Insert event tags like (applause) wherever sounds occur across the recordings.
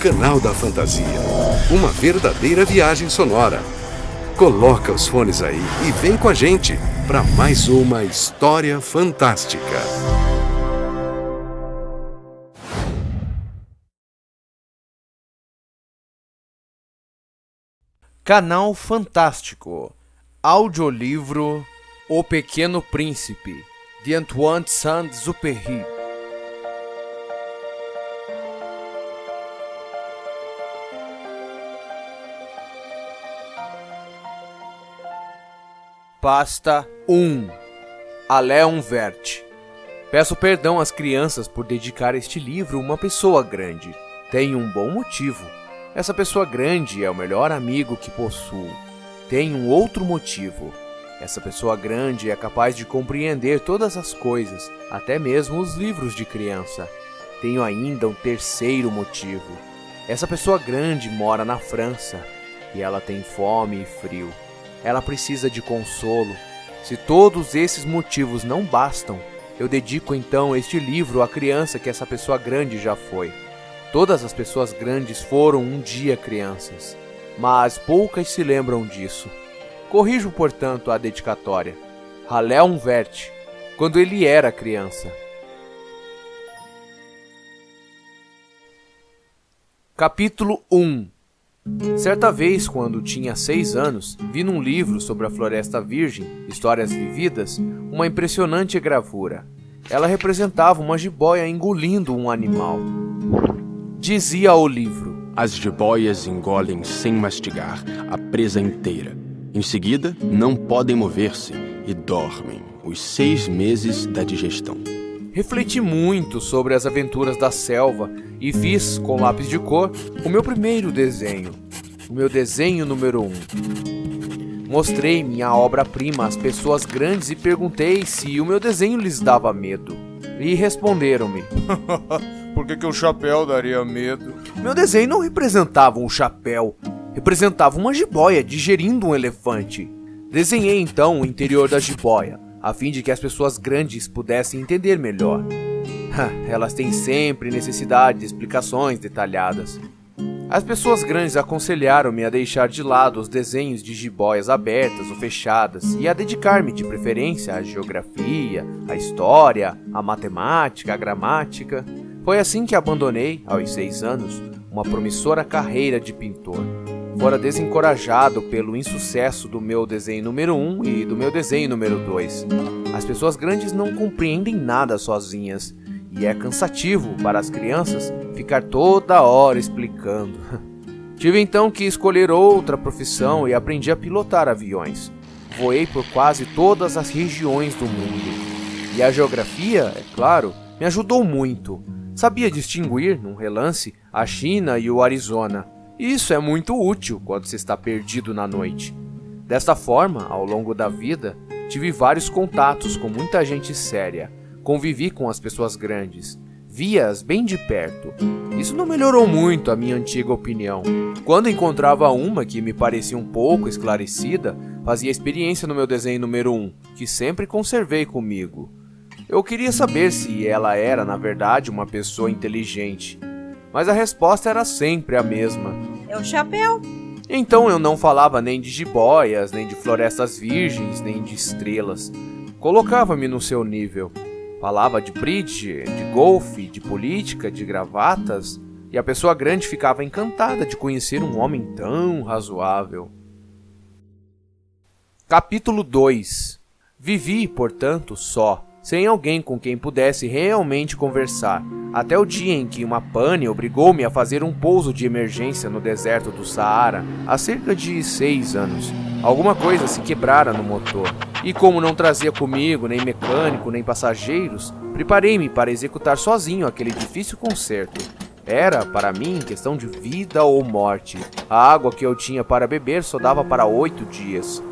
Canal da Fantasia. Uma verdadeira viagem sonora. Coloca os fones aí e vem com a gente para mais uma história fantástica. Canal Fantástico. Audiolivro O Pequeno Príncipe, de Antoine Saint-Exupéry. Pasta 1 Aléon Verte Peço perdão às crianças por dedicar este livro a uma pessoa grande. Tenho um bom motivo. Essa pessoa grande é o melhor amigo que possuo. Tenho um outro motivo. Essa pessoa grande é capaz de compreender todas as coisas, até mesmo os livros de criança. Tenho ainda um terceiro motivo. Essa pessoa grande mora na França e ela tem fome e frio. Ela precisa de consolo. Se todos esses motivos não bastam, eu dedico então este livro à criança que essa pessoa grande já foi. Todas as pessoas grandes foram um dia crianças, mas poucas se lembram disso. Corrijo, portanto, a dedicatória. Halel Verte, quando ele era criança. Capítulo 1 Certa vez, quando tinha seis anos, vi num livro sobre a Floresta Virgem, Histórias Vividas, uma impressionante gravura. Ela representava uma jiboia engolindo um animal. Dizia o livro: As jiboias engolem sem mastigar a presa inteira. Em seguida, não podem mover-se e dormem os seis meses da digestão. Refleti muito sobre as aventuras da selva e fiz, com lápis de cor, o meu primeiro desenho. O meu desenho número um. Mostrei minha obra-prima às pessoas grandes e perguntei se o meu desenho lhes dava medo. E responderam-me: (laughs) Por que, que o chapéu daria medo? Meu desenho não representava um chapéu, representava uma jiboia digerindo um elefante. Desenhei então o interior da jiboia, a fim de que as pessoas grandes pudessem entender melhor. Elas têm sempre necessidade de explicações detalhadas. As pessoas grandes aconselharam-me a deixar de lado os desenhos de jiboias abertas ou fechadas e a dedicar-me de preferência à geografia, à história, à matemática, à gramática. Foi assim que abandonei, aos seis anos, uma promissora carreira de pintor. Fora desencorajado pelo insucesso do meu desenho número 1 um e do meu desenho número 2. As pessoas grandes não compreendem nada sozinhas e é cansativo para as crianças ficar toda hora explicando. (laughs) Tive então que escolher outra profissão e aprendi a pilotar aviões. Voei por quase todas as regiões do mundo. E a geografia, é claro, me ajudou muito. Sabia distinguir, num relance, a China e o Arizona. Isso é muito útil quando se está perdido na noite. Desta forma, ao longo da vida, tive vários contatos com muita gente séria. Convivi com as pessoas grandes, via-as bem de perto. Isso não melhorou muito a minha antiga opinião. Quando encontrava uma que me parecia um pouco esclarecida, fazia experiência no meu desenho número 1, um, que sempre conservei comigo. Eu queria saber se ela era, na verdade, uma pessoa inteligente, mas a resposta era sempre a mesma. É o chapéu. Então eu não falava nem de jiboias, nem de florestas virgens, nem de estrelas. Colocava-me no seu nível. Falava de bridge, de golfe, de política, de gravatas, e a pessoa grande ficava encantada de conhecer um homem tão razoável. Capítulo 2 Vivi, portanto, só, sem alguém com quem pudesse realmente conversar, até o dia em que uma pane obrigou-me a fazer um pouso de emergência no deserto do Saara, há cerca de seis anos. Alguma coisa se quebrara no motor, e como não trazia comigo nem mecânico nem passageiros, preparei-me para executar sozinho aquele difícil conserto. Era, para mim, questão de vida ou morte. A água que eu tinha para beber só dava para oito dias.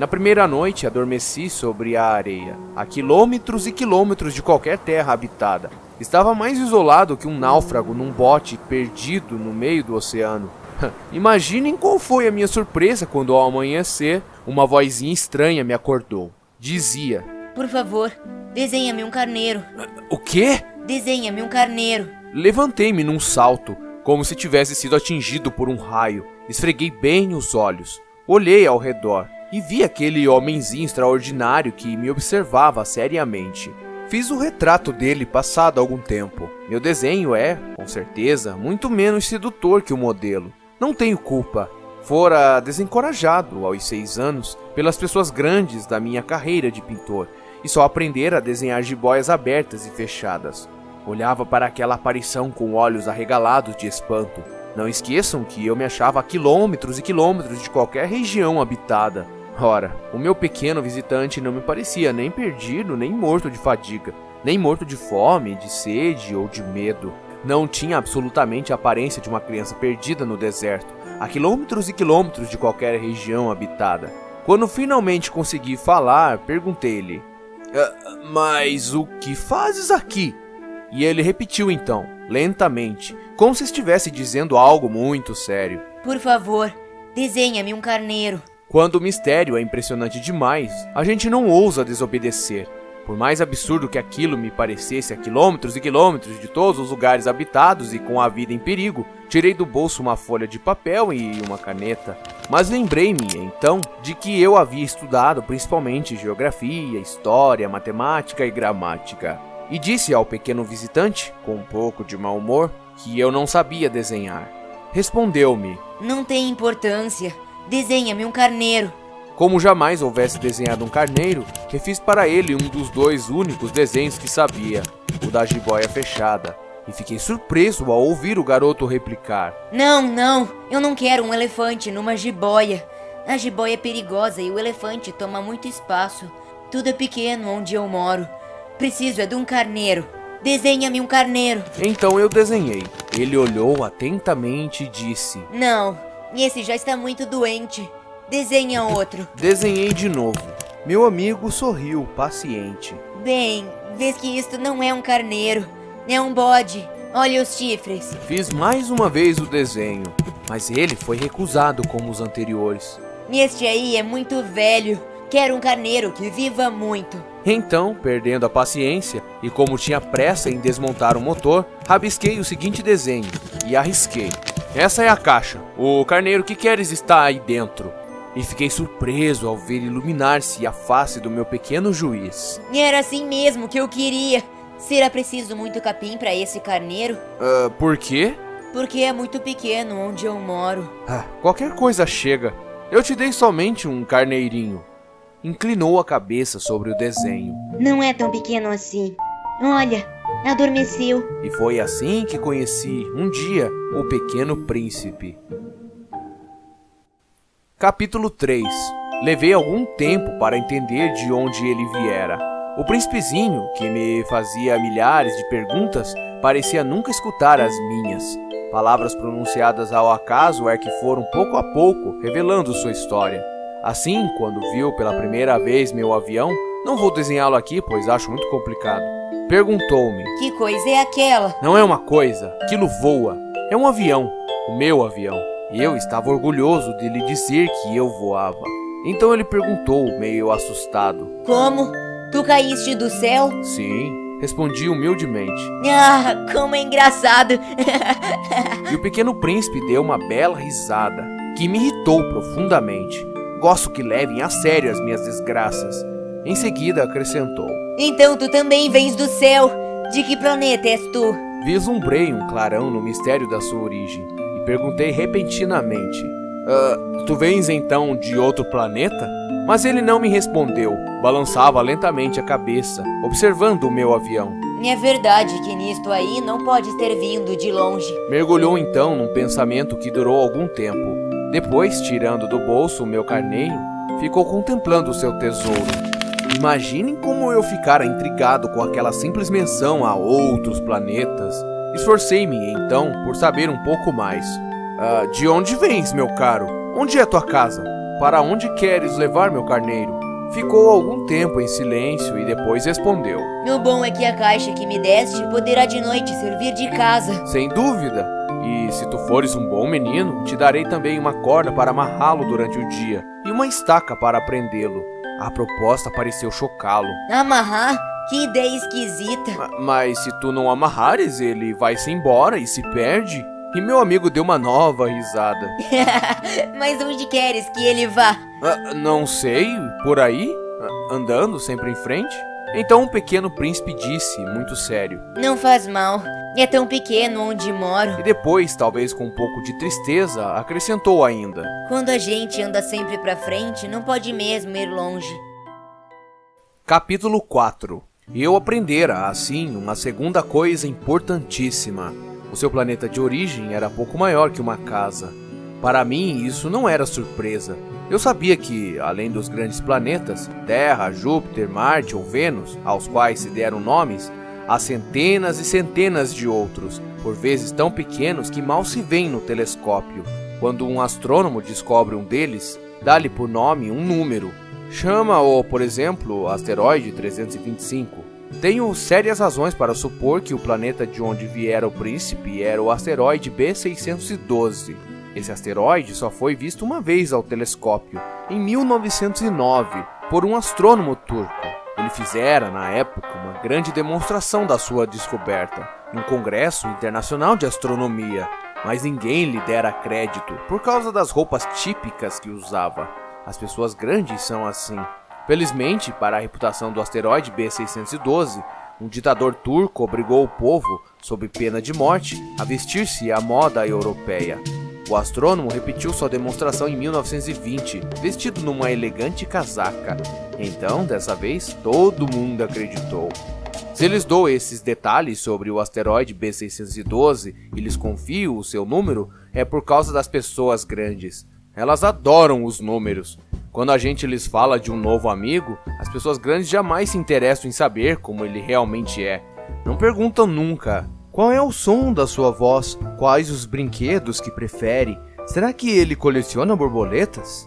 Na primeira noite, adormeci sobre a areia, a quilômetros e quilômetros de qualquer terra habitada. Estava mais isolado que um náufrago num bote perdido no meio do oceano. (laughs) Imaginem qual foi a minha surpresa quando, ao amanhecer, uma vozinha estranha me acordou. Dizia: Por favor, desenha-me um carneiro. O quê? Desenha-me um carneiro. Levantei-me num salto. como se tivesse sido atingido por um raio. Esfreguei bem os olhos. Olhei ao redor e vi aquele homenzinho extraordinário que me observava seriamente. Fiz o retrato dele passado algum tempo. Meu desenho é, com certeza, muito menos sedutor que o modelo. Não tenho culpa. Fora desencorajado aos seis anos pelas pessoas grandes da minha carreira de pintor e só aprender a desenhar jiboias abertas e fechadas. Olhava para aquela aparição com olhos arregalados de espanto. Não esqueçam que eu me achava a quilômetros e quilômetros de qualquer região habitada. Ora, o meu pequeno visitante não me parecia nem perdido, nem morto de fadiga, nem morto de fome, de sede ou de medo. Não tinha absolutamente a aparência de uma criança perdida no deserto, a quilômetros e quilômetros de qualquer região habitada. Quando finalmente consegui falar, perguntei-lhe: ah, Mas o que fazes aqui? E ele repetiu então, lentamente, como se estivesse dizendo algo muito sério. Por favor, desenha-me um carneiro. Quando o mistério é impressionante demais, a gente não ousa desobedecer. Por mais absurdo que aquilo me parecesse a quilômetros e quilômetros de todos os lugares habitados e com a vida em perigo, tirei do bolso uma folha de papel e uma caneta. Mas lembrei-me, então, de que eu havia estudado principalmente geografia, história, matemática e gramática. E disse ao pequeno visitante, com um pouco de mau humor, que eu não sabia desenhar. Respondeu-me: Não tem importância. Desenha-me um carneiro. Como jamais houvesse desenhado um carneiro, refiz para ele um dos dois únicos desenhos que sabia, o da jiboia fechada. E fiquei surpreso ao ouvir o garoto replicar: Não, não, eu não quero um elefante numa jiboia. A jiboia é perigosa e o elefante toma muito espaço. Tudo é pequeno onde eu moro. Preciso é de um carneiro. Desenha-me um carneiro. Então eu desenhei. Ele olhou atentamente e disse: Não, esse já está muito doente. Desenha outro. Desenhei de novo. Meu amigo sorriu, paciente. Bem, vês que isto não é um carneiro, é um bode. Olha os chifres. Fiz mais uma vez o desenho, mas ele foi recusado como os anteriores. Este aí é muito velho. Quero um carneiro que viva muito. Então, perdendo a paciência e como tinha pressa em desmontar o motor, rabisquei o seguinte desenho e arrisquei. Essa é a caixa. O carneiro que queres está aí dentro e fiquei surpreso ao ver iluminar-se a face do meu pequeno juiz. Era assim mesmo que eu queria. Será preciso muito capim para esse carneiro? Uh, por quê? Porque é muito pequeno onde eu moro. Ah, qualquer coisa chega. Eu te dei somente um carneirinho. Inclinou a cabeça sobre o desenho. Não é tão pequeno assim. Olha, adormeceu. E foi assim que conheci, um dia, o pequeno príncipe. Capítulo 3 Levei algum tempo para entender de onde ele viera. O príncipezinho, que me fazia milhares de perguntas, parecia nunca escutar as minhas. Palavras pronunciadas ao acaso é que foram pouco a pouco revelando sua história. Assim, quando viu pela primeira vez meu avião, não vou desenhá-lo aqui, pois acho muito complicado. Perguntou-me: Que coisa é aquela? Não é uma coisa, aquilo voa. É um avião, o meu avião. E eu estava orgulhoso de lhe dizer que eu voava. Então ele perguntou, meio assustado: Como? Tu caíste do céu? Sim, respondi humildemente. Ah, como é engraçado! (laughs) e o pequeno príncipe deu uma bela risada, que me irritou profundamente. Gosto que levem a sério as minhas desgraças. Em seguida acrescentou: Então tu também vens do céu? De que planeta és tu? Vislumbrei um clarão no mistério da sua origem Perguntei repentinamente: uh, Tu vens então de outro planeta? Mas ele não me respondeu. Balançava lentamente a cabeça, observando o meu avião. É verdade que nisto aí não podes ter vindo de longe. Mergulhou então num pensamento que durou algum tempo. Depois, tirando do bolso o meu carneiro, ficou contemplando o seu tesouro. Imaginem como eu ficara intrigado com aquela simples menção a outros planetas. Esforcei-me, então, por saber um pouco mais. Ah, de onde vens, meu caro? Onde é tua casa? Para onde queres levar meu carneiro? Ficou algum tempo em silêncio e depois respondeu: O bom é que a caixa que me deste poderá de noite servir de casa. Sem dúvida. E se tu fores um bom menino, te darei também uma corda para amarrá-lo durante o dia e uma estaca para prendê-lo. A proposta pareceu chocá-lo. Amarrar? Que ideia esquisita. Mas se tu não amarrares, ele vai-se embora e se perde. E meu amigo deu uma nova risada. (laughs) Mas onde queres que ele vá? Ah, não sei, por aí? Andando sempre em frente? Então o pequeno príncipe disse, muito sério. Não faz mal. É tão pequeno onde moro. E depois, talvez com um pouco de tristeza, acrescentou ainda: Quando a gente anda sempre pra frente, não pode mesmo ir longe. Capítulo 4 Eu aprendera, assim, uma segunda coisa importantíssima. O seu planeta de origem era pouco maior que uma casa. Para mim, isso não era surpresa. Eu sabia que, além dos grandes planetas, Terra, Júpiter, Marte ou Vênus, aos quais se deram nomes, há centenas e centenas de outros, por vezes tão pequenos que mal se veem no telescópio. Quando um astrônomo descobre um deles, dá-lhe por nome um número. Chama-o, por exemplo, asteroide 325. Tenho sérias razões para supor que o planeta de onde viera o príncipe era o asteroide B612. Esse asteroide só foi visto uma vez ao telescópio, em 1909, por um astrônomo turco. Ele fizera, na época, uma grande demonstração da sua descoberta, em um congresso internacional de astronomia, mas ninguém lhe dera crédito por causa das roupas típicas que usava. As pessoas grandes são assim. Felizmente, para a reputação do asteroide B612, um ditador turco obrigou o povo, sob pena de morte, a vestir-se à moda europeia. O astrônomo repetiu sua demonstração em 1920, vestido numa elegante casaca. Então, dessa vez, todo mundo acreditou. Se lhes dou esses detalhes sobre o asteroide B612 e lhes confio o seu número, é por causa das pessoas grandes. Elas adoram os números. Quando a gente lhes fala de um novo amigo, as pessoas grandes jamais se interessam em saber como ele realmente é. Não perguntam nunca qual é o som da sua voz? Quais os brinquedos que prefere? Será que ele coleciona borboletas?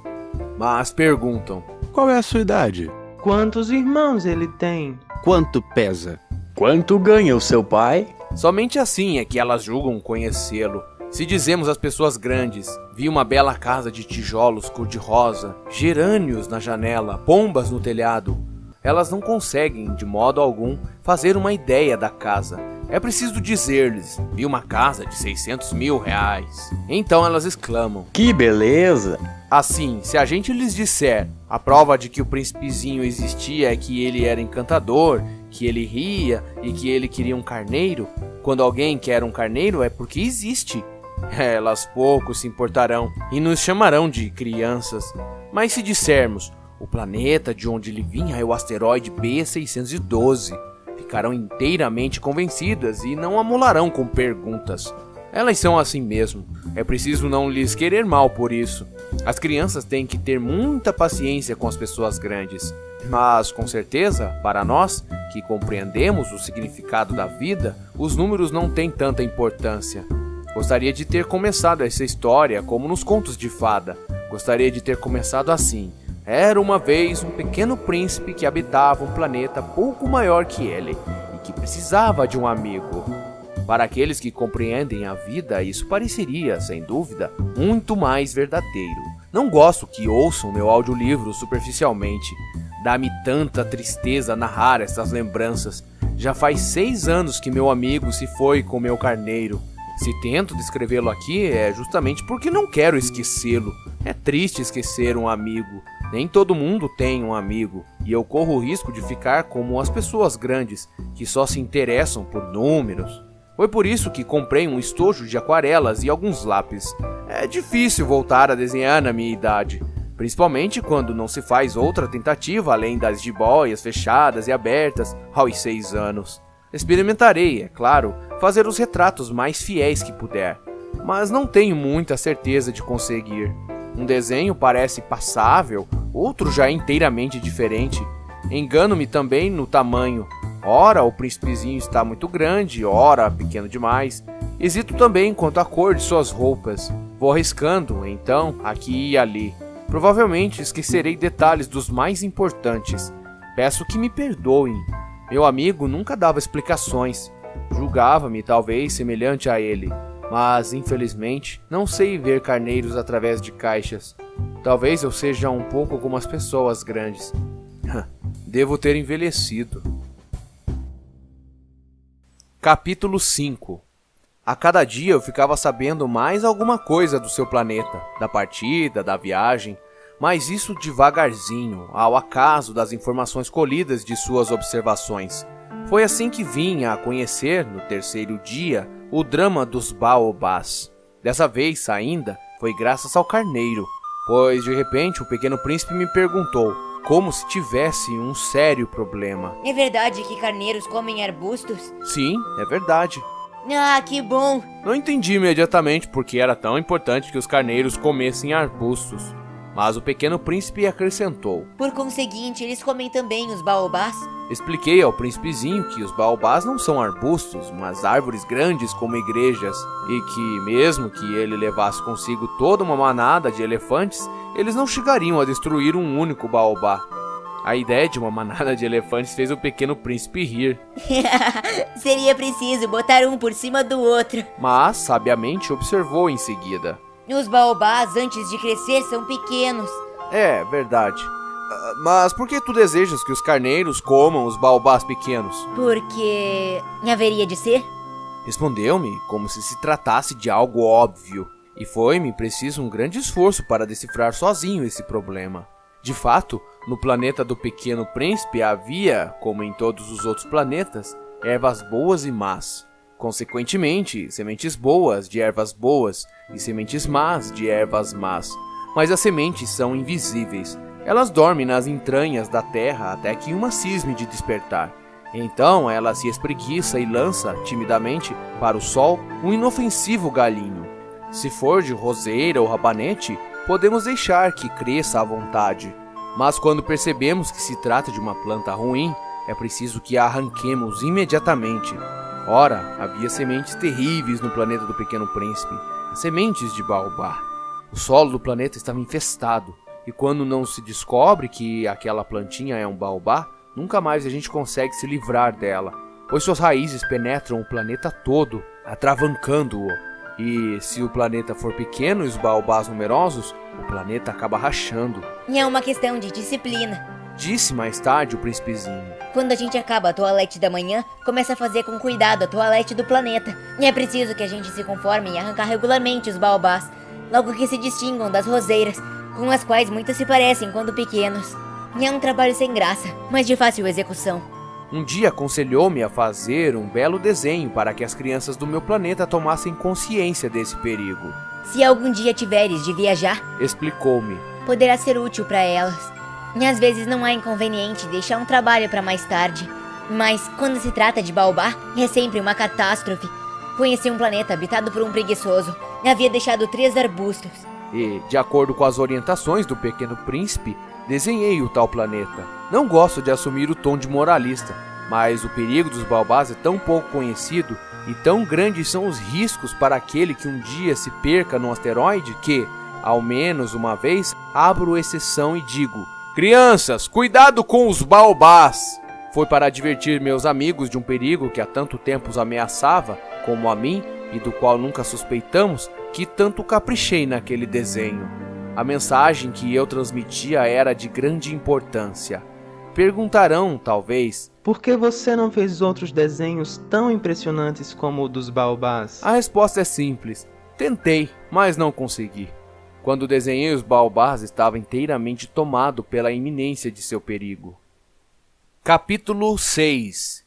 Mas perguntam: Qual é a sua idade? Quantos irmãos ele tem? Quanto pesa? Quanto ganha o seu pai? Somente assim é que elas julgam conhecê-lo. Se dizemos às pessoas grandes, vi uma bela casa de tijolos cor-de-rosa, gerânios na janela, pombas no telhado, elas não conseguem, de modo algum, fazer uma ideia da casa. É preciso dizer-lhes, vi uma casa de 600 mil reais. Então elas exclamam, Que beleza! Assim, se a gente lhes disser, a prova de que o príncipezinho existia é que ele era encantador, que ele ria e que ele queria um carneiro, quando alguém quer um carneiro é porque existe. (laughs) Elas pouco se importarão e nos chamarão de crianças. Mas se dissermos, o planeta de onde ele vinha é o asteroide B612. Ficarão inteiramente convencidas e não amolarão com perguntas. Elas são assim mesmo. É preciso não lhes querer mal por isso. As crianças têm que ter muita paciência com as pessoas grandes. Mas, com certeza, para nós, que compreendemos o significado da vida, os números não têm tanta importância. Gostaria de ter começado essa história como nos contos de fada. Gostaria de ter começado assim. Era uma vez um pequeno príncipe que habitava um planeta pouco maior que ele e que precisava de um amigo. Para aqueles que compreendem a vida, isso pareceria, sem dúvida, muito mais verdadeiro. Não gosto que ouçam meu audiolivro superficialmente. Dá-me tanta tristeza narrar essas lembranças. Já faz seis anos que meu amigo se foi com meu carneiro. Se tento descrevê-lo aqui é justamente porque não quero esquecê-lo. É triste esquecer um amigo. Nem todo mundo tem um amigo, e eu corro o risco de ficar como as pessoas grandes, que só se interessam por números. Foi por isso que comprei um estojo de aquarelas e alguns lápis. É difícil voltar a desenhar na minha idade, principalmente quando não se faz outra tentativa além das jiboias fechadas e abertas aos seis anos. Experimentarei, é claro, fazer os retratos mais fiéis que puder, mas não tenho muita certeza de conseguir. Um desenho parece passável, outro já é inteiramente diferente. Engano-me também no tamanho. Ora, o príncipezinho está muito grande, ora, pequeno demais. Hesito também quanto à cor de suas roupas. Vou arriscando, então, aqui e ali. Provavelmente esquecerei detalhes dos mais importantes. Peço que me perdoem. Meu amigo nunca dava explicações. Julgava-me talvez semelhante a ele mas infelizmente não sei ver carneiros através de caixas. Talvez eu seja um pouco como as pessoas grandes. Devo ter envelhecido. Capítulo 5 A cada dia eu ficava sabendo mais alguma coisa do seu planeta, da partida, da viagem, mas isso devagarzinho, ao acaso das informações colhidas de suas observações. Foi assim que vim a conhecer, no terceiro dia, o drama dos baobás. Dessa vez, ainda, foi graças ao carneiro, pois de repente o pequeno príncipe me perguntou, como se tivesse um sério problema. É verdade que carneiros comem arbustos? Sim, é verdade. Ah, que bom! Não entendi imediatamente por que era tão importante que os carneiros comessem arbustos. Mas o pequeno príncipe acrescentou. Por conseguinte, eles comem também os baobás? Expliquei ao príncipezinho que os baobás não são arbustos, mas árvores grandes como igrejas, e que, mesmo que ele levasse consigo toda uma manada de elefantes, eles não chegariam a destruir um único baobá. A ideia de uma manada de elefantes fez o pequeno príncipe rir. (laughs) Seria preciso botar um por cima do outro. Mas, sabiamente, observou em seguida. Os baobás, antes de crescer, são pequenos. É, verdade. Ah, Mas por que tu desejas que os carneiros comam os baobás pequenos? Porque. haveria de ser? Respondeu-me como se se tratasse de algo óbvio, e foi-me preciso um grande esforço para decifrar sozinho esse problema. De fato, no planeta do Pequeno Príncipe havia, como em todos os outros planetas, ervas boas e más. Consequentemente, sementes boas de ervas boas e sementes más de ervas más. Mas as sementes são invisíveis. Elas dormem nas entranhas da terra até que uma cisme de despertar. Então ela se espreguiça e lança, timidamente, para o sol um inofensivo galinho. Se for de roseira ou rabanete, podemos deixar que cresça à vontade. Mas quando percebemos que se trata de uma planta ruim, é preciso que a arranquemos imediatamente. Ora, havia sementes terríveis no planeta do Pequeno Príncipe, sementes de baobá. O solo do planeta estava infestado, e quando não se descobre que aquela plantinha é um baobá, nunca mais a gente consegue se livrar dela, pois suas raízes penetram o planeta todo, atravancando-o. E se o planeta for pequeno e os baobás numerosos, o planeta acaba rachando. E é uma questão de disciplina. Disse mais tarde o príncipezinho. Quando a gente acaba a toalete da manhã, começa a fazer com cuidado a toalete do planeta. E é preciso que a gente se conforme em arrancar regularmente os baobás, logo que se distingam das roseiras, com as quais muitas se parecem quando pequenos. E é um trabalho sem graça, mas de fácil execução. Um dia aconselhou-me a fazer um belo desenho para que as crianças do meu planeta tomassem consciência desse perigo. Se algum dia tiveres de viajar, Explicou-me. poderá ser útil para elas. E às vezes não há inconveniente deixar um trabalho para mais tarde. Mas quando se trata de baobá, é sempre uma catástrofe. Conheci um planeta habitado por um preguiçoso. Havia deixado três arbustos. E, de acordo com as orientações do pequeno príncipe, desenhei o tal planeta. Não gosto de assumir o tom de moralista, mas o perigo dos baobás é tão pouco conhecido e tão grandes são os riscos para aquele que um dia se perca num asteroide que, ao menos uma vez, abro exceção e digo: Crianças, cuidado com os baobás! Foi para advertir meus amigos de um perigo que há tanto tempo os ameaçava, como a mim, e do qual nunca suspeitamos, que tanto caprichei naquele desenho. A mensagem que eu transmitia era de grande importância. Perguntarão, talvez, Por que você não fez outros desenhos tão impressionantes como o dos baobás? A resposta é simples. Tentei, mas não consegui. Quando desenhei os baobás, estava inteiramente tomado pela iminência de seu perigo. Capítulo 6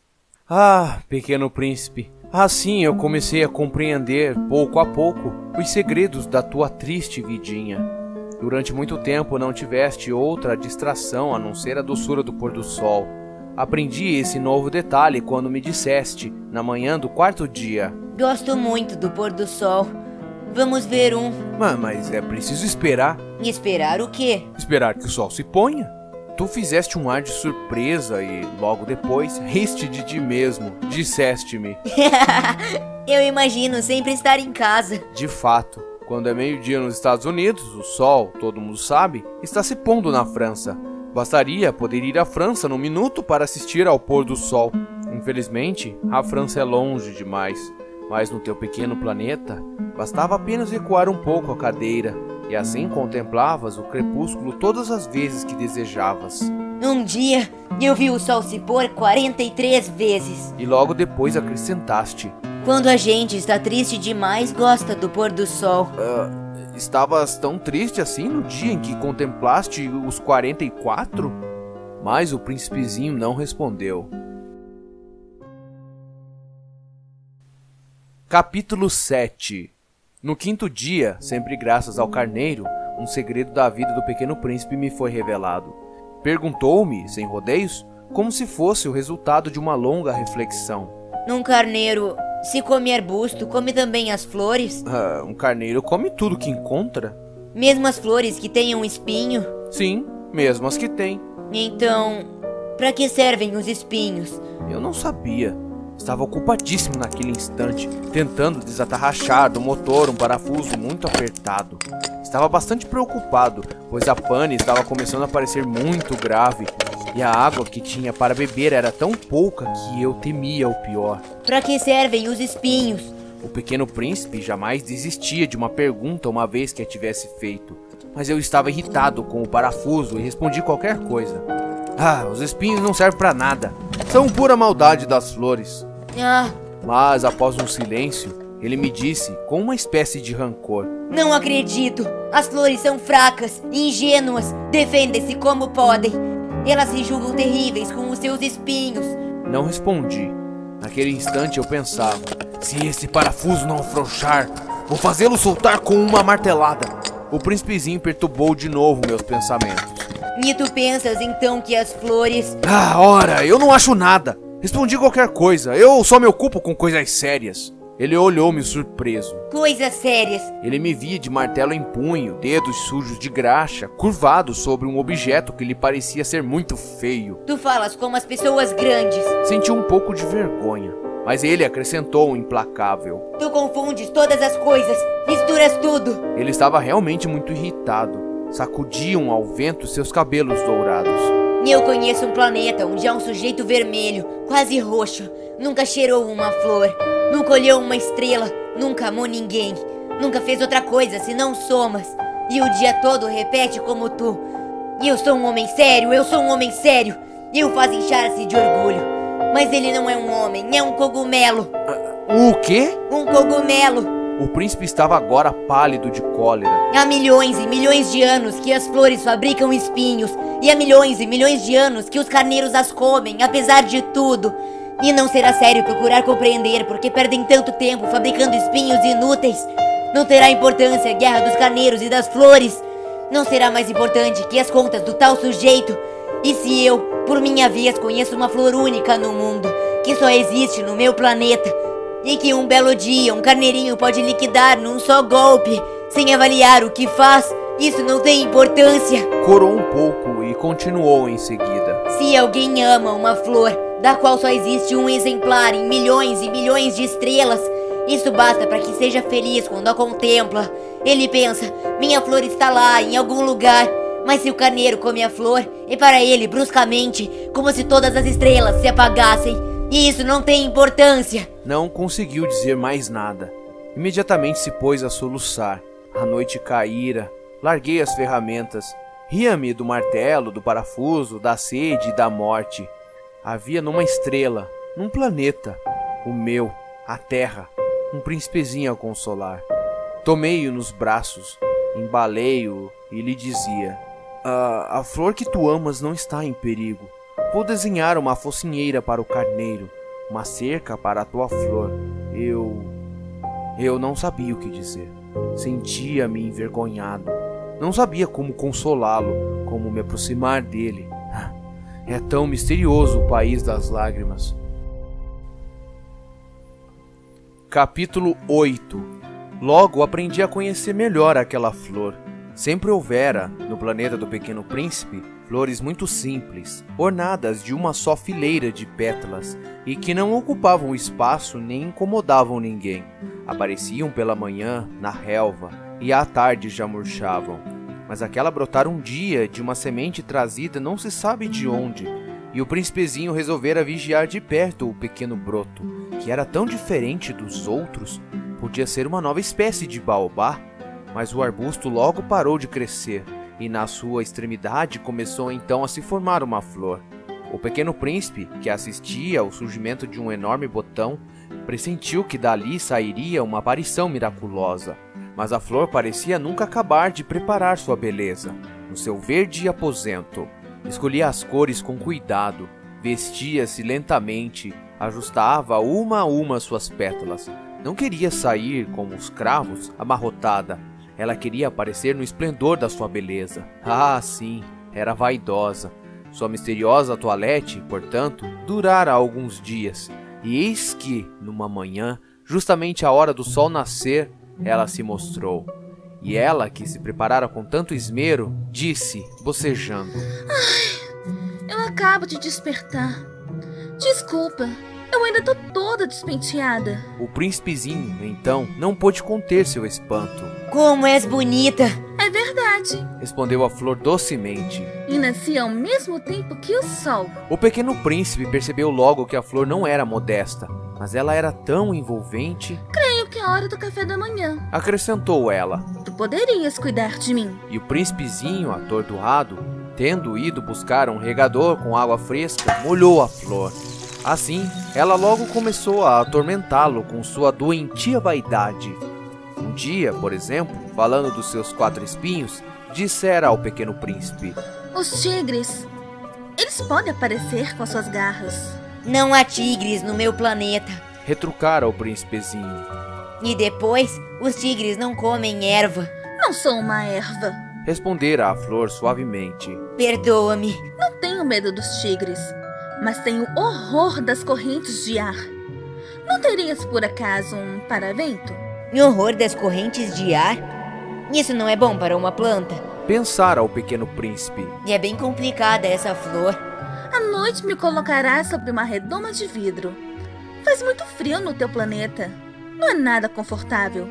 Ah, pequeno príncipe, assim eu comecei a compreender, pouco a pouco, os segredos da tua triste vidinha. Durante muito tempo não tiveste outra distração a não ser a doçura do pôr do sol. Aprendi esse novo detalhe quando me disseste, na manhã do quarto dia. Gosto muito do pôr do sol. Vamos ver um. "Ma- Mas é preciso esperar. Esperar o quê? Esperar que o sol se ponha. Tu fizeste um ar de surpresa e, logo depois, riste de ti mesmo. Disseste-me. (laughs) Eu imagino sempre estar em casa. De fato, quando é meio-dia nos Estados Unidos, o sol, todo mundo sabe, está se pondo na França. Bastaria poder ir à França num minuto para assistir ao pôr do sol. Infelizmente, a França é longe demais. Mas no teu pequeno planeta, bastava apenas recuar um pouco a cadeira, e assim contemplavas o crepúsculo todas as vezes que desejavas. Um dia, eu vi o sol se pôr 43 vezes. E logo depois acrescentaste: Quando a gente está triste demais, gosta do pôr do sol. Estavas tão triste assim no dia em que contemplaste os 44? Mas o príncipezinho não respondeu. Capítulo 7 No quinto dia, sempre graças ao carneiro, um segredo da vida do pequeno príncipe me foi revelado. Perguntou-me, sem rodeios, como se fosse o resultado de uma longa reflexão. Num carneiro, se come arbusto, come também as flores? (laughs) Ah, um carneiro come tudo que encontra? Mesmo as flores que tenham espinho? Sim, mesmo as que tem. Então, para que servem os espinhos? Eu não sabia. Estava ocupadíssimo naquele instante, tentando desatarrachar do motor um parafuso muito apertado. Estava bastante preocupado, pois a pane estava começando a parecer muito grave e a água que tinha para beber era tão pouca que eu temia o pior. Para que servem os espinhos? O pequeno príncipe jamais desistia de uma pergunta uma vez que a tivesse feito, mas eu estava irritado com o parafuso e respondi qualquer coisa. Ah, os espinhos não servem para nada. São pura maldade das flores. Ah, Mas após um silêncio, ele me disse com uma espécie de rancor: não acredito. As flores são fracas, ingênuas, defendem-se como podem. Elas se julgam terríveis com os seus espinhos. Não respondi. Naquele instante eu pensava: se esse parafuso não afrouxar, vou fazê-lo soltar com uma martelada. O príncipezinho perturbou de novo meus pensamentos. E tu pensas então que as flores. Ah, ora, eu não acho nada. Respondi qualquer coisa. Eu só me ocupo com coisas sérias. Ele olhou-me surpreso. coisas sérias? Ele me via de martelo em punho, dedos sujos de graxa, curvados sobre um objeto que lhe parecia ser muito feio. Tu falas como as pessoas grandes. Senti um pouco de vergonha, mas ele acrescentou implacável. Tu confundes todas as coisas, misturas tudo. Ele estava realmente muito irritado. Sacudiam ao vento seus cabelos dourados. E eu conheço um planeta onde há um sujeito vermelho, quase roxo. Nunca cheirou uma flor, nunca olhou uma estrela, nunca amou ninguém. Nunca fez outra coisa senão somas. E o dia todo repete como tu. Eu sou um homem sério, eu sou um homem sério. E o faz inchar-se de orgulho. Mas ele não é um homem, é um cogumelo. O quê? Um cogumelo. O príncipe estava agora pálido de cólera. Há milhões e milhões de anos que as flores fabricam espinhos, e há milhões e milhões de anos que os carneiros as comem, apesar de tudo. E não será sério procurar compreender porque perdem tanto tempo fabricando espinhos inúteis. Não terá importância a guerra dos carneiros e das flores. Não será mais importante que as contas do tal sujeito. E se eu, por minha vez, conheço uma flor única no mundo, que só existe no meu planeta, e que um belo dia um carneirinho pode liquidar num só golpe, sem avaliar o que faz, isso não tem importância. Corou um pouco e continuou em seguida. Se alguém ama uma flor, da qual só existe um exemplar em milhões e milhões de estrelas, isso basta para que seja feliz quando a contempla. Ele pensa: minha flor está lá, em algum lugar. Mas se o carneiro come a flor, é para ele bruscamente, como se todas as estrelas se apagassem. Isso não tem importância. Não conseguiu dizer mais nada. Imediatamente se pôs a soluçar. A noite caíra. Larguei as ferramentas. Ria-me do martelo, do parafuso, da sede e da morte. Havia numa estrela, num planeta, o meu, a terra, um príncipezinho a consolar. Tomei-o nos braços, embalei-o e lhe dizia: "A- a flor que tu amas não está em perigo. Vou desenhar uma focinheira para o carneiro, uma cerca para a tua flor. Eu. Eu não sabia o que dizer. Sentia-me envergonhado. Não sabia como consolá-lo, como me aproximar dele. (laughs) É tão misterioso o país das lágrimas. Capítulo 8 Logo aprendi a conhecer melhor aquela flor. Sempre houvera, no planeta do Pequeno Príncipe, flores muito simples, ornadas de uma só fileira de pétalas e que não ocupavam espaço nem incomodavam ninguém. Apareciam pela manhã na relva e à tarde já murchavam. Mas aquela brotara um dia de uma semente trazida não se sabe de onde, e o príncipezinho resolvera vigiar de perto o pequeno broto, que era tão diferente dos outros, podia ser uma nova espécie de baobá, mas o arbusto logo parou de crescer e na sua extremidade começou então a se formar uma flor. O pequeno príncipe, que assistia ao surgimento de um enorme botão, pressentiu que dali sairia uma aparição miraculosa, mas a flor parecia nunca acabar de preparar sua beleza. No seu verde aposento, escolhia as cores com cuidado, vestia-se lentamente, ajustava uma a uma suas pétalas. Não queria sair como os cravos, amarrotada. Ela queria aparecer no esplendor da sua beleza. Ah, sim, era vaidosa. Sua misteriosa toilette, portanto, durara alguns dias. E eis que, numa manhã, justamente à hora do sol nascer, ela se mostrou. E ela, que se preparara com tanto esmero, disse, bocejando: Eu acabo de despertar. Desculpa, eu ainda tô toda despenteada. O príncipezinho, então, não pôde conter seu espanto. Como és bonita! É verdade. Respondeu a flor docemente. E nasci ao mesmo tempo que o sol. O pequeno príncipe percebeu logo que a flor não era modesta, mas ela era tão envolvente. Creio que é hora do café da manhã. Acrescentou ela. Tu poderias cuidar de mim. E o príncipezinho, atordoado, tendo ido buscar um regador com água fresca, molhou a flor. Assim, ela logo começou a atormentá-lo com sua doentia vaidade. Um dia, por exemplo, falando dos seus quatro espinhos, dissera ao pequeno príncipe: Os tigres. Eles podem aparecer com as suas garras. Não há tigres no meu planeta. Retrucara o príncipezinho. E depois, os tigres não comem erva. Não sou uma erva. Respondera a flor suavemente. Perdoa-me. Não tenho medo dos tigres, mas tenho horror das correntes de ar. Não terias por acaso um paravento? Horror das correntes de ar? Isso não é bom para uma planta. Pensara o pequeno príncipe. E é bem complicada essa flor. À noite me colocarás sobre uma redoma de vidro. Faz muito frio no teu planeta. Não é nada confortável.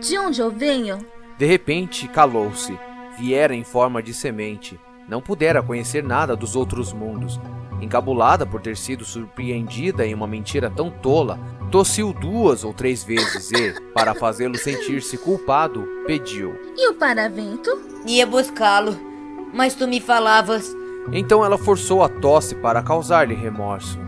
De onde eu venho? De repente, calou-se. Viera em forma de semente. Não pudera conhecer nada dos outros mundos. Encabulada por ter sido surpreendida em uma mentira tão tola, tossiu duas ou três vezes e, para fazê-lo sentir-se culpado, pediu. E o paravento? Ia buscá-lo, mas tu me falavas. Então ela forçou a tosse para causar-lhe remorso.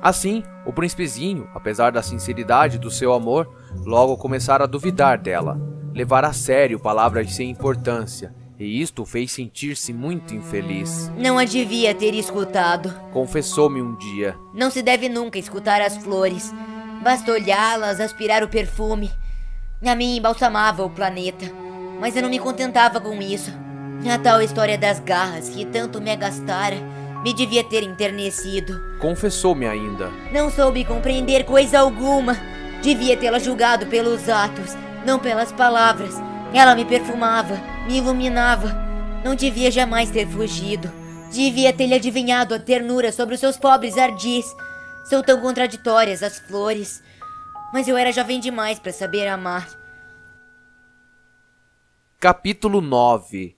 Assim, o príncipezinho, apesar da sinceridade do seu amor, logo começara a duvidar dela, levar a sério palavras sem importância, e isto o fez sentir-se muito infeliz. Não a devia ter escutado. Confessou-me um dia. Não se deve nunca escutar as flores. Basta olhá-las, aspirar o perfume. A mim embalsamava o planeta, mas eu não me contentava com isso. A tal história das garras que tanto me agastara me devia ter enternecido. Confessou-me ainda. Não soube compreender coisa alguma. Devia tê-la julgado pelos atos, não pelas palavras. Ela me perfumava, me iluminava. Não devia jamais ter fugido. Devia ter-lhe adivinhado a ternura sobre os seus pobres ardis. São tão contraditórias as flores. Mas eu era jovem demais para saber amar. Capítulo 9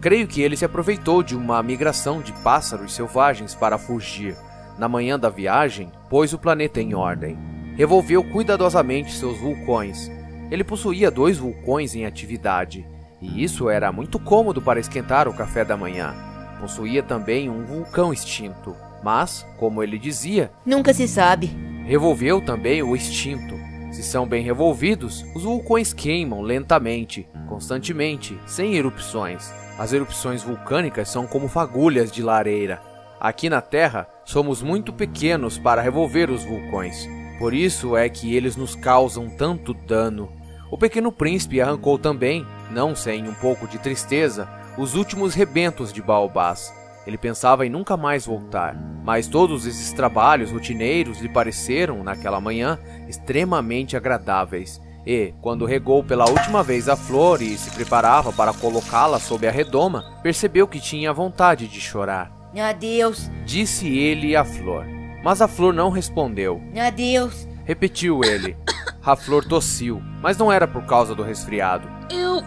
Creio que ele se aproveitou de uma migração de pássaros selvagens para fugir. Na manhã da viagem, pôs o planeta em ordem. Revolveu cuidadosamente seus vulcões. Ele possuía dois vulcões em atividade, e isso era muito cômodo para esquentar o café da manhã. Possuía também um vulcão extinto, mas, como ele dizia, nunca se sabe. Revolveu também o extinto. Se são bem revolvidos, os vulcões queimam lentamente, constantemente, sem erupções. As erupções vulcânicas são como fagulhas de lareira. Aqui na Terra, somos muito pequenos para revolver os vulcões. Por isso é que eles nos causam tanto dano. O pequeno príncipe arrancou também, não sem um pouco de tristeza, os últimos rebentos de Baobás. Ele pensava em nunca mais voltar, mas todos esses trabalhos rotineiros lhe pareceram, naquela manhã, extremamente agradáveis. E, quando regou pela última vez a flor e se preparava para colocá-la sob a redoma, percebeu que tinha vontade de chorar. Adeus, Disse ele à flor. Mas a flor não respondeu. adeus. Repetiu ele. A flor tossiu, mas não era por causa do resfriado. Eu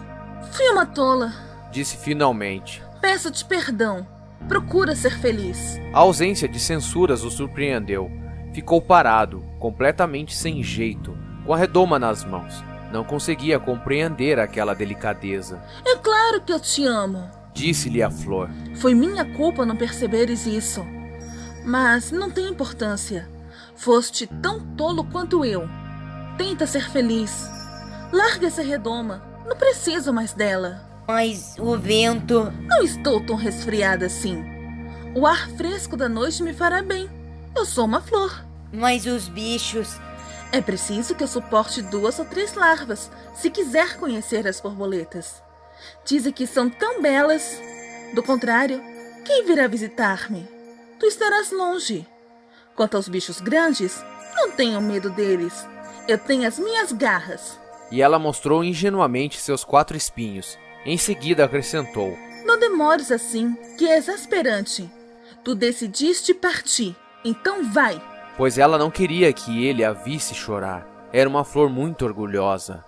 fui uma tola. Disse finalmente. Peço-te perdão. Procura ser feliz. A ausência de censuras o surpreendeu. Ficou parado, completamente sem jeito, com a redoma nas mãos. Não conseguia compreender aquela delicadeza. É claro que eu te amo. Disse-lhe a flor. Foi minha culpa não perceberes isso. Mas não tem importância. Foste tão tolo quanto eu. Tenta ser feliz. Larga essa redoma. Não preciso mais dela. Mas o vento. Não estou tão resfriada assim. O ar fresco da noite me fará bem. Eu sou uma flor. Mas os bichos. É preciso que eu suporte duas ou três larvas se quiser conhecer as borboletas. Dizem que são tão belas. Do contrário, quem virá visitar-me? Tu estarás longe. Quanto aos bichos grandes, não tenho medo deles. Eu tenho as minhas garras. E ela mostrou ingenuamente seus quatro espinhos. Em seguida acrescentou: Não demores assim, que é exasperante. Tu decidiste partir, então vai. Pois ela não queria que ele a visse chorar. Era uma flor muito orgulhosa.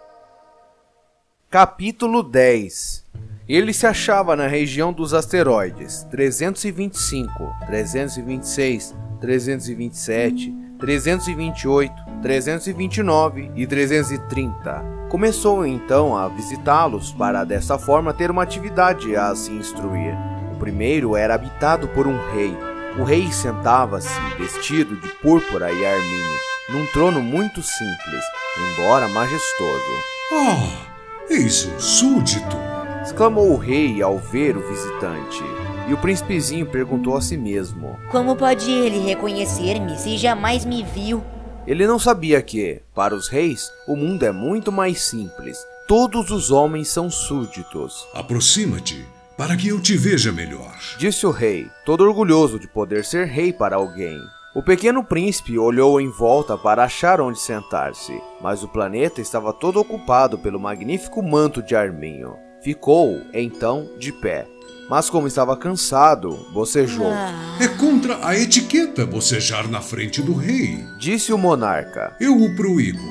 Capítulo 10 Ele se achava na região dos asteroides 325, 326, 327, 328, 329 e 330. Começou então a visitá-los para dessa forma ter uma atividade a se instruir. O primeiro era habitado por um rei. O rei sentava-se, vestido de púrpura e arminho, num trono muito simples, embora majestoso. Oh, eis um súdito! exclamou o rei ao ver o visitante. E o príncipezinho perguntou a si mesmo: Como pode ele reconhecer-me se jamais me viu? Ele não sabia que, para os reis, o mundo é muito mais simples. Todos os homens são súditos. Aproxima-te, para que eu te veja melhor. Disse o rei, todo orgulhoso de poder ser rei para alguém. O pequeno príncipe olhou em volta para achar onde sentar-se, mas o planeta estava todo ocupado pelo magnífico manto de arminho. Ficou, então, de pé. Mas como estava cansado, bocejou. É contra a etiqueta bocejar na frente do rei. Disse o monarca. Eu o proíbo.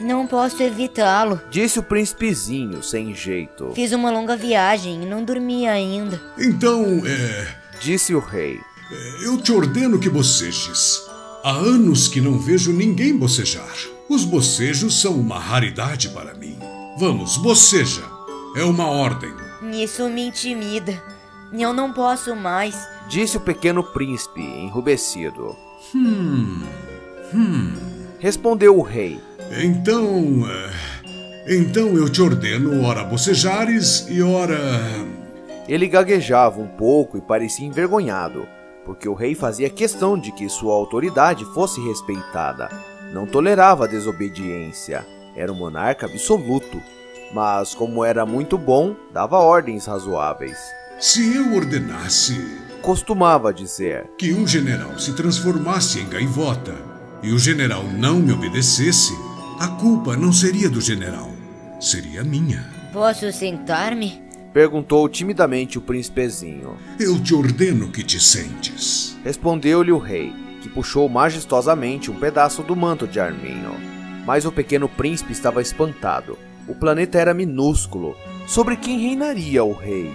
Não posso evitá-lo. Disse o príncipezinho, sem jeito. Fiz uma longa viagem e não dormi ainda. Então, é. Disse o rei. é, Eu te ordeno que bocejes. Há anos que não vejo ninguém bocejar. Os bocejos são uma raridade para mim. Vamos, boceja. É uma ordem. Isso me intimida. Eu não posso mais. Disse o pequeno príncipe, enrubescido. Hum. Hum. Respondeu o rei. Então. é, Então eu te ordeno, ora bocejares e ora. Ele gaguejava um pouco e parecia envergonhado, porque o rei fazia questão de que sua autoridade fosse respeitada. Não tolerava a desobediência. Era um monarca absoluto. Mas, como era muito bom, dava ordens razoáveis. Se eu ordenasse Costumava dizer. que um general se transformasse em gaivota e o general não me obedecesse, a culpa não seria do general, seria minha. Posso sentar-me? Perguntou timidamente o príncipezinho. Eu te ordeno que te sentes. Respondeu-lhe o rei, que puxou majestosamente um pedaço do manto de arminho. Mas o pequeno príncipe estava espantado. O planeta era minúsculo. Sobre quem reinaria o rei?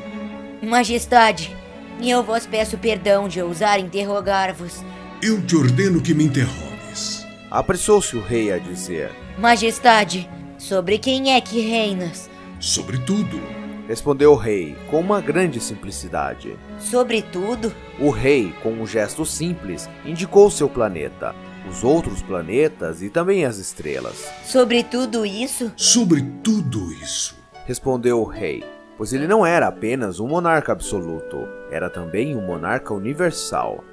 Majestade, eu vos peço perdão de ousar interrogar-vos. Eu te ordeno que me interrogues. Apressou-se o rei a dizer. Majestade, sobre quem é que reinas? Sobretudo, Respondeu o rei, com uma grande simplicidade. Sobretudo, O rei, com um gesto simples, indicou seu planeta, os outros planetas e também as estrelas. sobre tudo isso, sobre tudo isso. Respondeu o rei, pois ele não era apenas um monarca absoluto, era também um monarca universal.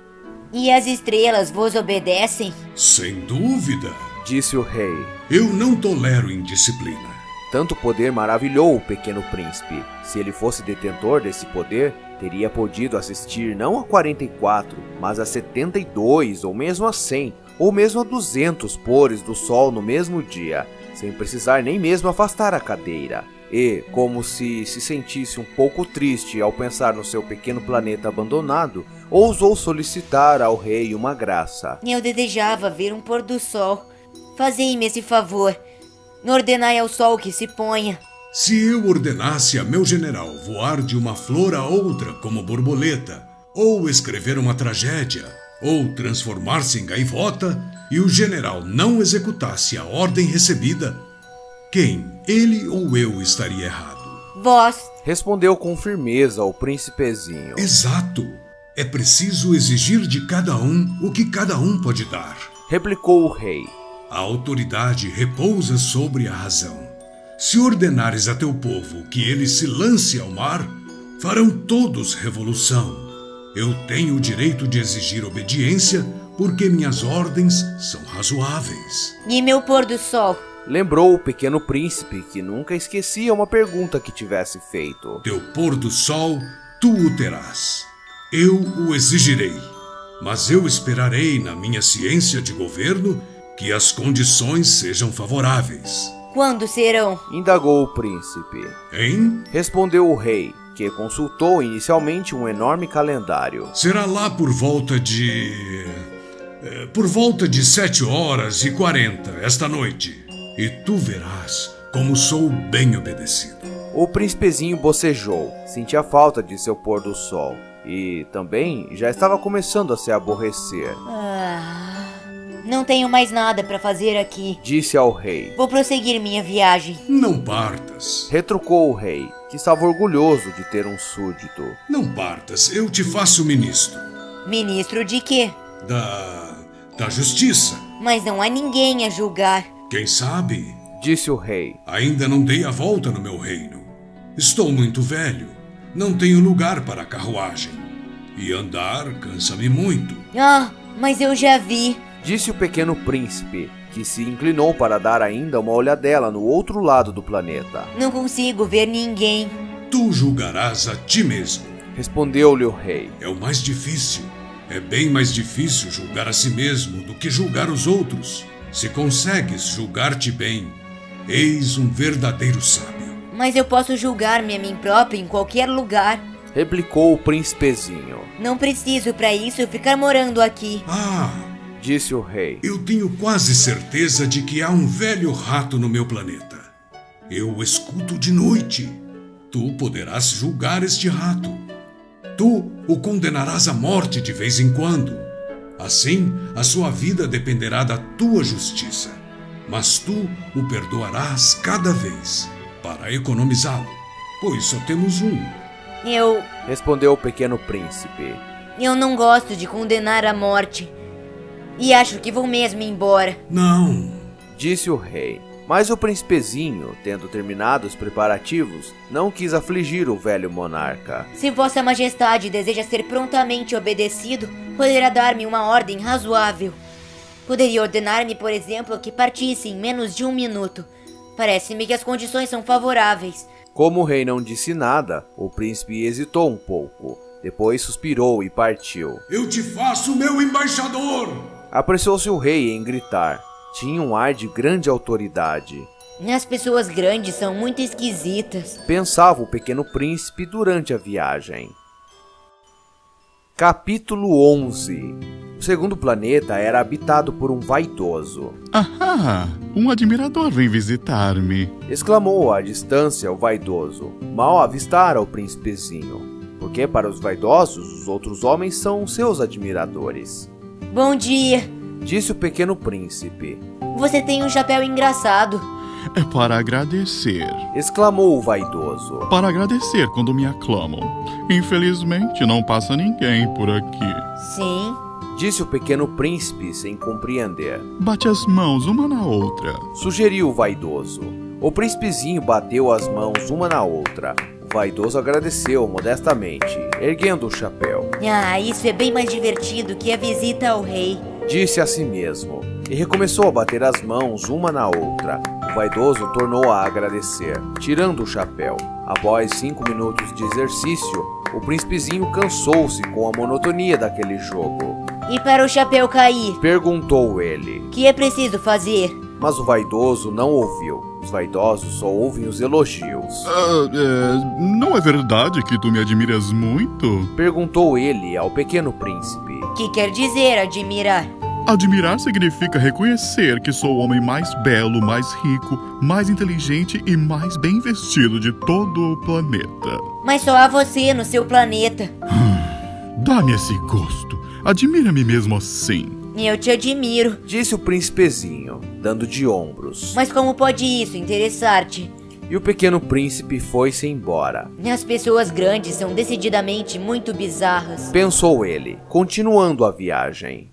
e as estrelas vos obedecem? Sem dúvida, Disse o rei. eu não tolero indisciplina. Tanto poder maravilhou o pequeno príncipe. Se ele fosse detentor desse poder, teria podido assistir não a 44, mas a 72 ou mesmo a 100, ou mesmo a 200 pores do sol no mesmo dia, sem precisar nem mesmo afastar a cadeira. E, como se se sentisse um pouco triste ao pensar no seu pequeno planeta abandonado, ousou solicitar ao rei uma graça. Eu desejava ver um pôr do sol. Fazei-me esse favor. Ordenai ao sol que se ponha. Se eu ordenasse a meu general voar de uma flor a outra como borboleta, ou escrever uma tragédia, ou transformar-se em gaivota, e o general não executasse a ordem recebida, quem, ele ou eu, estaria errado? Vós, Respondeu com firmeza o príncipezinho. Exato! É preciso exigir de cada um o que cada um pode dar. replicou o rei. A autoridade repousa sobre a razão. Se ordenares a teu povo que ele se lance ao mar, farão todos revolução. Eu tenho o direito de exigir obediência porque minhas ordens são razoáveis. E meu pôr do sol? Lembrou o pequeno príncipe que nunca esquecia uma pergunta que tivesse feito. Teu pôr do sol, tu o terás. Eu o exigirei. Mas eu esperarei na minha ciência de governo que as condições sejam favoráveis. Quando serão? Indagou o príncipe. Hein? Respondeu o rei, que consultou inicialmente um enorme calendário. Será lá por volta de. eh, por volta de sete horas e quarenta esta noite. E tu verás como sou bem obedecido. O príncipezinho bocejou, sentia falta de seu pôr do sol e também já estava começando a se aborrecer. Ah, não tenho mais nada para fazer aqui. Disse ao rei. Vou prosseguir minha viagem. Não partas. Retrucou o rei, que estava orgulhoso de ter um súdito. Não partas, eu te faço ministro. Ministro de quê? Da. da justiça. Mas não há ninguém a julgar. Quem sabe? Disse o rei. Ainda não dei a volta no meu reino. Estou muito velho. Não tenho lugar para a carruagem. E andar cansa-me muito. Ah, mas eu já vi. Disse o pequeno príncipe, que se inclinou para dar ainda uma olhadela no outro lado do planeta. Não consigo ver ninguém. Tu julgarás a ti mesmo. Respondeu-lhe o rei. É o mais difícil. É bem mais difícil julgar a si mesmo do que julgar os outros. Se consegues julgar-te bem, eis um verdadeiro sábio. Mas eu posso julgar-me a mim próprio em qualquer lugar. Replicou o príncipezinho. Não preciso para isso ficar morando aqui. Ah, Disse o rei. eu tenho quase certeza de que há um velho rato no meu planeta. Eu o escuto de noite. Tu poderás julgar este rato. Tu o condenarás à morte de vez em quando. Assim, a sua vida dependerá da tua justiça. Mas tu o perdoarás cada vez, para economizá-lo, pois só temos um. Eu. Respondeu o pequeno príncipe. Eu não gosto de condenar à morte. E acho que vou mesmo embora. Não, Disse o rei. Mas o príncipezinho, tendo terminado os preparativos, não quis afligir o velho monarca. Se Vossa Majestade deseja ser prontamente obedecido, poderá dar-me uma ordem razoável. Poderia ordenar-me, por exemplo, que partisse em menos de um minuto. Parece-me que as condições são favoráveis. Como o rei não disse nada, o príncipe hesitou um pouco. Depois suspirou e partiu. eu te faço meu embaixador. Apressou-se o rei em gritar. Tinha um ar de grande autoridade. As pessoas grandes são muito esquisitas. Pensava o pequeno príncipe durante a viagem. Capítulo 11 O segundo planeta era habitado por um vaidoso. Ahá! Um admirador vem visitar-me. Exclamou à distância o vaidoso. Mal avistara o príncipezinho. Porque para os vaidosos, os outros homens são seus admiradores. Bom dia. Disse o pequeno príncipe. Você tem um chapéu engraçado. É para agradecer. Exclamou o vaidoso. Para agradecer quando me aclamam. Infelizmente, não passa ninguém por aqui. Sim. Disse o pequeno príncipe sem compreender. Bate as mãos uma na outra. Sugeriu o vaidoso. O príncipezinho bateu as mãos uma na outra. O vaidoso agradeceu modestamente, erguendo o chapéu. Ah, isso é bem mais divertido que a visita ao rei. Disse a si mesmo e recomeçou a bater as mãos uma na outra. O vaidoso tornou a agradecer, tirando o chapéu. Após cinco minutos de exercício, o príncipezinho cansou-se com a monotonia daquele jogo. E para o chapéu cair, Perguntou ele, o que é preciso fazer? Mas o vaidoso não ouviu. Os vaidosos só ouvem os elogios. Ah, é, não é verdade que tu me admiras muito? Perguntou ele ao pequeno príncipe. O que quer dizer admirar? Admirar significa reconhecer que sou o homem mais belo, mais rico, mais inteligente e mais bem vestido de todo o planeta. Mas só há você no seu planeta. Dá-me esse gosto. Admira-me mesmo assim. Eu te admiro. Disse o príncipezinho, dando de ombros. Mas como pode isso interessar-te? E o pequeno príncipe foi-se embora. As pessoas grandes são decididamente muito bizarras. Pensou ele, continuando a viagem.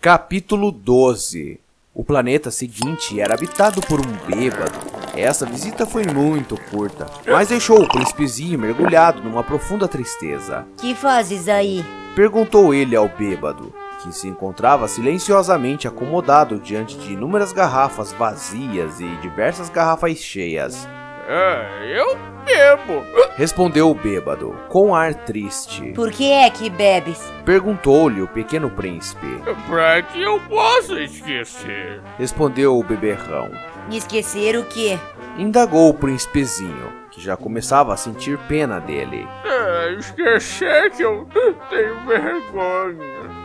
Capítulo 12 O planeta seguinte era habitado por um bêbado. Essa visita foi muito curta, mas deixou o príncipezinho mergulhado numa profunda tristeza. Que fazes aí? Perguntou ele ao bêbado, que se encontrava silenciosamente acomodado diante de inúmeras garrafas vazias e diversas garrafas cheias. É, eu bebo. Respondeu o bêbado, com ar triste. Por que é que bebes? Perguntou-lhe o pequeno príncipe. Pra que eu possa esquecer. Respondeu o beberrão. Esquecer o quê? Indagou o príncipezinho, que já começava a sentir pena dele. É, esquecer que eu tenho vergonha.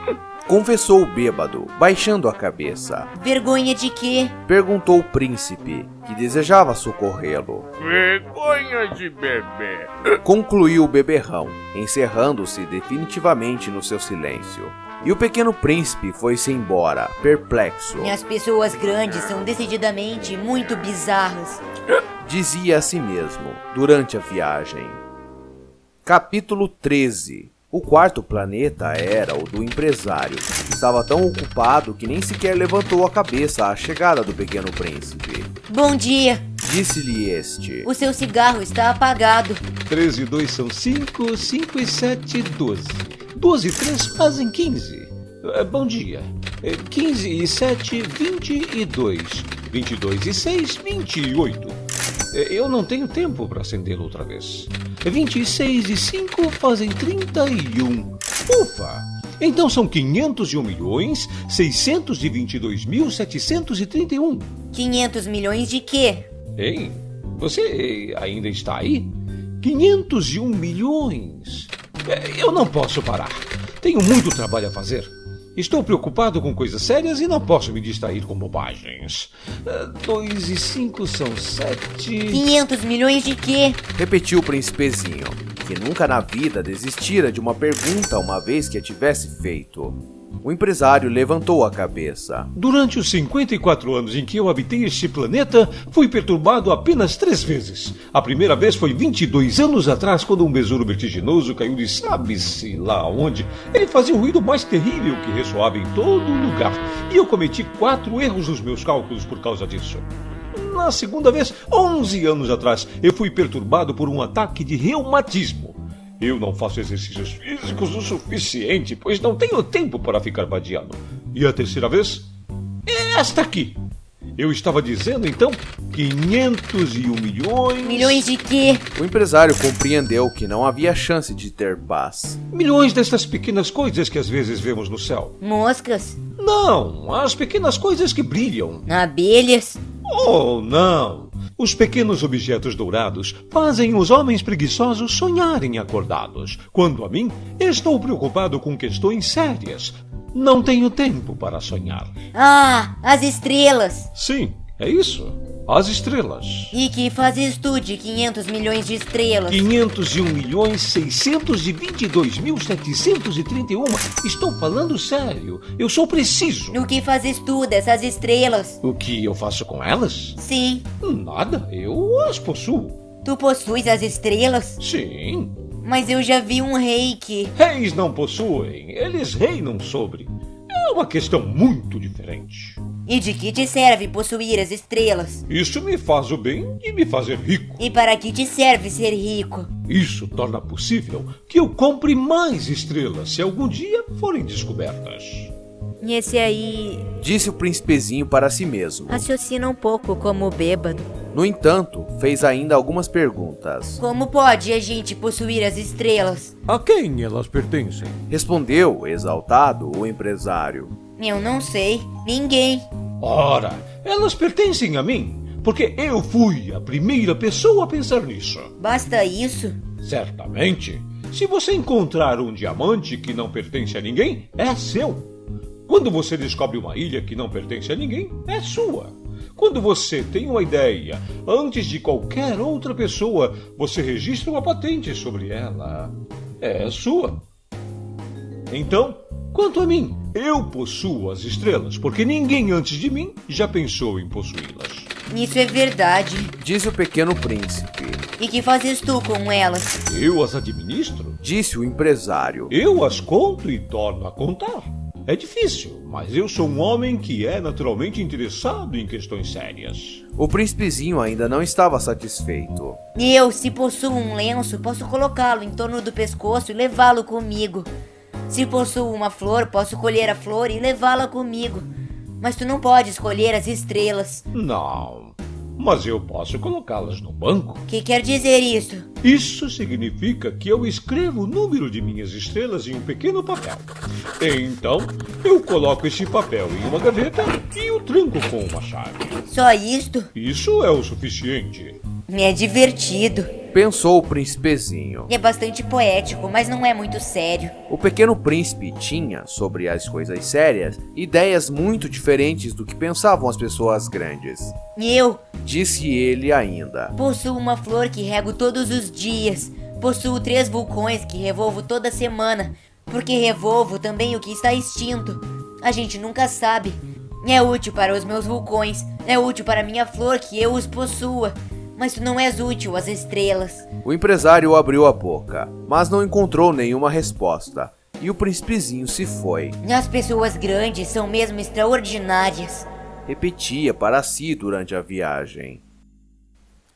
Confessou o bêbado, baixando a cabeça. Vergonha de quê? Perguntou o príncipe, que desejava socorrê-lo. Vergonha de beber. Concluiu o beberrão, encerrando-se definitivamente no seu silêncio. E o pequeno príncipe foi-se embora, perplexo. As pessoas grandes são decididamente muito bizarras. Dizia a si mesmo, durante a viagem. Capítulo 13 o quarto planeta era o do empresário. Estava tão ocupado que nem sequer levantou a cabeça à chegada do pequeno príncipe. Bom dia! Disse-lhe este. O seu cigarro está apagado. 13 e 2 são 5, 5 e 7, 12. 12 e 3 fazem 15. É, bom dia. 15 e 7, 22. 22 e 6, 28. É, Eu não tenho tempo para acendê-lo outra vez. 26 e 5 fazem 31. Ufa! Então são 501 milhões 622 mil 731. 500 milhões de quê? Hein? Você ainda está aí? 501 milhões. É, Eu não posso parar. Tenho muito trabalho a fazer. Estou preocupado com coisas sérias e não posso me distrair com bobagens. 2 e 5 são 7. 500 milhões de quê? Repetiu o príncipezinho, que nunca na vida desistira de uma pergunta uma vez que a tivesse feito. O empresário levantou a cabeça. Durante os 54 anos em que eu habitei este planeta, fui perturbado apenas três vezes. A primeira vez foi 22 anos atrás, quando um besouro vertiginoso caiu de sabe-se lá onde. Ele fazia o ruído mais terrível que ressoava em todo lugar. E eu cometi quatro erros nos meus cálculos por causa disso. Na segunda vez, 11 anos atrás, eu fui perturbado por um ataque de reumatismo. Eu não faço exercícios físicos o suficiente, pois não tenho tempo para ficar vadiando. E a terceira vez? É esta aqui. Eu estava dizendo então 501 milhões. Milhões de quê? O empresário compreendeu que não havia chance de ter paz. Milhões destas pequenas coisas que às vezes vemos no céu. Moscas? Não, as pequenas coisas que brilham. Abelhas? Oh, não. Os pequenos objetos dourados fazem os homens preguiçosos sonharem acordados. Quando a mim, estou preocupado com questões sérias. Não tenho tempo para sonhar. Ah, as estrelas. Sim, é isso. As estrelas. E que fazes tu de 500 milhões de estrelas? 501 milhões 622 mil 731. Estou falando sério. Eu sou preciso. O que fazes tu dessas estrelas? O que eu faço com elas? Sim. Nada. Eu as possuo. Tu possuis as estrelas? Sim. Mas eu já vi um rei que. Reis não possuem, eles reinam sobre. É uma questão muito diferente. E de que te serve possuir as estrelas? Isso me faz o bem de me fazer rico. E para que te serve ser rico? Isso torna possível que eu compre mais estrelas se algum dia forem descobertas. E esse aí. Disse o príncipezinho para si mesmo. Raciocina um pouco como bêbado. No entanto, fez ainda algumas perguntas. Como pode a gente possuir as estrelas? A quem elas pertencem? Respondeu, exaltado, o empresário. Eu não sei. Ninguém. Ora, elas pertencem a mim, porque eu fui a primeira pessoa a pensar nisso. Basta isso? Certamente. Se você encontrar um diamante que não pertence a ninguém, é seu. Quando você descobre uma ilha que não pertence a ninguém, é sua. Quando você tem uma ideia, antes de qualquer outra pessoa, você registra uma patente sobre ela. É sua. Então, quanto a mim, eu possuo as estrelas, porque ninguém antes de mim já pensou em possuí-las. Isso é verdade. Disse o pequeno príncipe. E que fazes tu com elas? Eu as administro? Disse o empresário. Eu as conto e torno a contar. É difícil, mas eu sou um homem que é naturalmente interessado em questões sérias. O príncipezinho ainda não estava satisfeito. Eu, se possuo um lenço, posso colocá-lo em torno do pescoço e levá-lo comigo. Se possuo uma flor, posso colher a flor e levá-la comigo. Mas tu não pode escolher as estrelas. Não, mas eu posso colocá-las no banco. O que quer dizer isso? Isso significa que eu escrevo o número de minhas estrelas em um pequeno papel. Então, eu coloco esse papel em uma gaveta e o tranco com uma chave. Só isto? Isso é o suficiente. É divertido. Pensou o príncipezinho. É bastante poético, mas não é muito sério. O pequeno príncipe tinha, sobre as coisas sérias, ideias muito diferentes do que pensavam as pessoas grandes. Eu? Disse ele ainda. Possuo uma flor que rego todos os dias. Possuo três vulcões que revolvo toda semana. Porque revolvo também o que está extinto. A gente nunca sabe. É útil para os meus vulcões. É útil para minha flor que eu os possua mas tu não és útil às estrelas. O empresário abriu a boca, mas não encontrou nenhuma resposta. E o príncipezinho se foi. As pessoas grandes são mesmo extraordinárias. Repetia para si durante a viagem.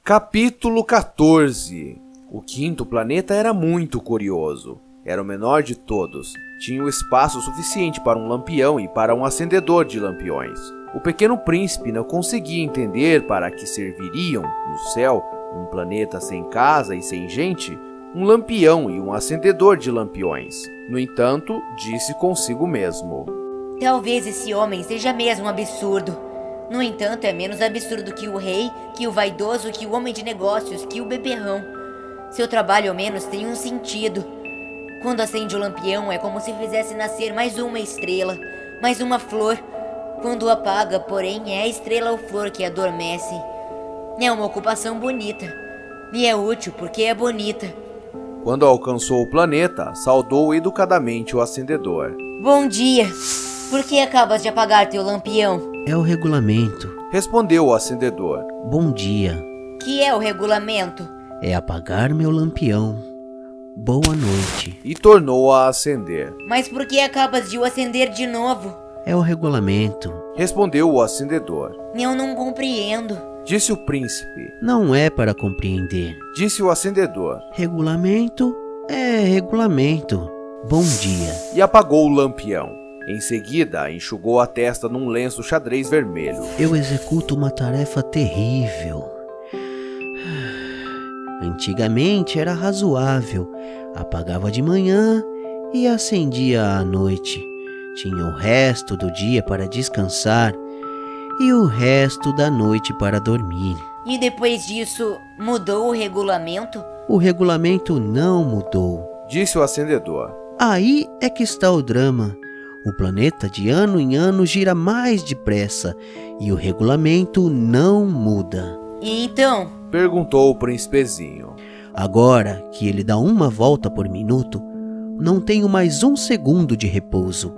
Capítulo 14 O quinto planeta era muito curioso. Era o menor de todos. Tinha o espaço suficiente para um lampião e para um acendedor de lampiões. O pequeno príncipe não conseguia entender para que serviriam, no céu, um planeta sem casa e sem gente, um lampião e um acendedor de lampiões. No entanto, disse consigo mesmo: Talvez esse homem seja mesmo absurdo. No entanto, é menos absurdo que o rei, que o vaidoso, que o homem de negócios, que o beberrão. Seu trabalho ao menos tem um sentido. Quando acende o lampião, é como se fizesse nascer mais uma estrela, mais uma flor, quando apaga, porém, é a estrela ou flor que adormece. É uma ocupação bonita. E é útil porque é bonita. Quando alcançou o planeta, saudou educadamente o acendedor. Bom dia. Por que acabas de apagar teu lampião? É o regulamento. Respondeu o acendedor. Bom dia. Que é o regulamento? É apagar meu lampião. Boa noite. E tornou a acender. Mas por que acabas de o acender de novo? É o regulamento. Respondeu o acendedor. Eu não compreendo. Disse o príncipe. Não é para compreender. Disse o acendedor. Regulamento é regulamento. Bom dia. E apagou o lampião. Em seguida, enxugou a testa num lenço xadrez vermelho. Eu executo uma tarefa terrível. Antigamente era razoável. Apagava de manhã e acendia à noite. Tinha o resto do dia para descansar e o resto da noite para dormir. E depois disso, mudou o regulamento? O regulamento não mudou, disse o acendedor. Aí é que está o drama. O planeta de ano em ano gira mais depressa e o regulamento não muda. E então? Perguntou o príncipezinho. Agora que ele dá uma volta por minuto, não tenho mais um segundo de repouso.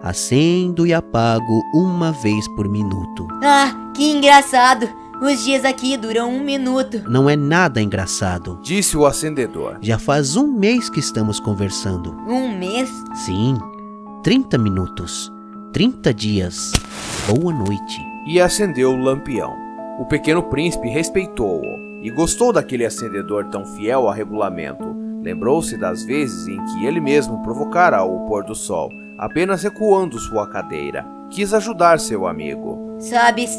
Acendo e apago uma vez por minuto. Ah, que engraçado! Os dias aqui duram um minuto. Não é nada engraçado, disse o acendedor. Já faz um mês que estamos conversando. Um mês? Sim, 30 minutos, 30 dias. Boa noite. E acendeu o lampião. O pequeno príncipe respeitou-o e gostou daquele acendedor tão fiel ao regulamento. Lembrou-se das vezes em que ele mesmo provocara o pôr do sol apenas recuando sua cadeira. Quis ajudar seu amigo. Sabes,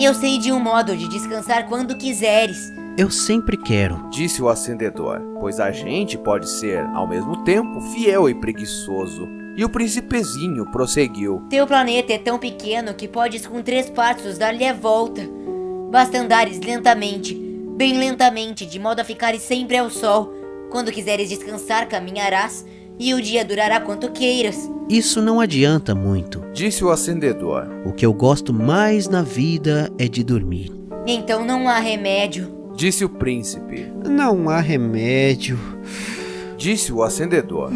eu sei de um modo de descansar quando quiseres. Eu sempre quero, disse o acendedor, pois a gente pode ser, ao mesmo tempo, fiel e preguiçoso. E o príncipezinho prosseguiu: Teu planeta é tão pequeno que podes com três passos dar-lhe a volta. Basta andares lentamente, bem lentamente, de modo a ficares sempre ao sol. Quando quiseres descansar, caminharás e o dia durará quanto queiras. Isso não adianta muito, disse o acendedor. O que eu gosto mais na vida é de dormir. Então não há remédio, disse o príncipe. Não há remédio, disse o acendedor.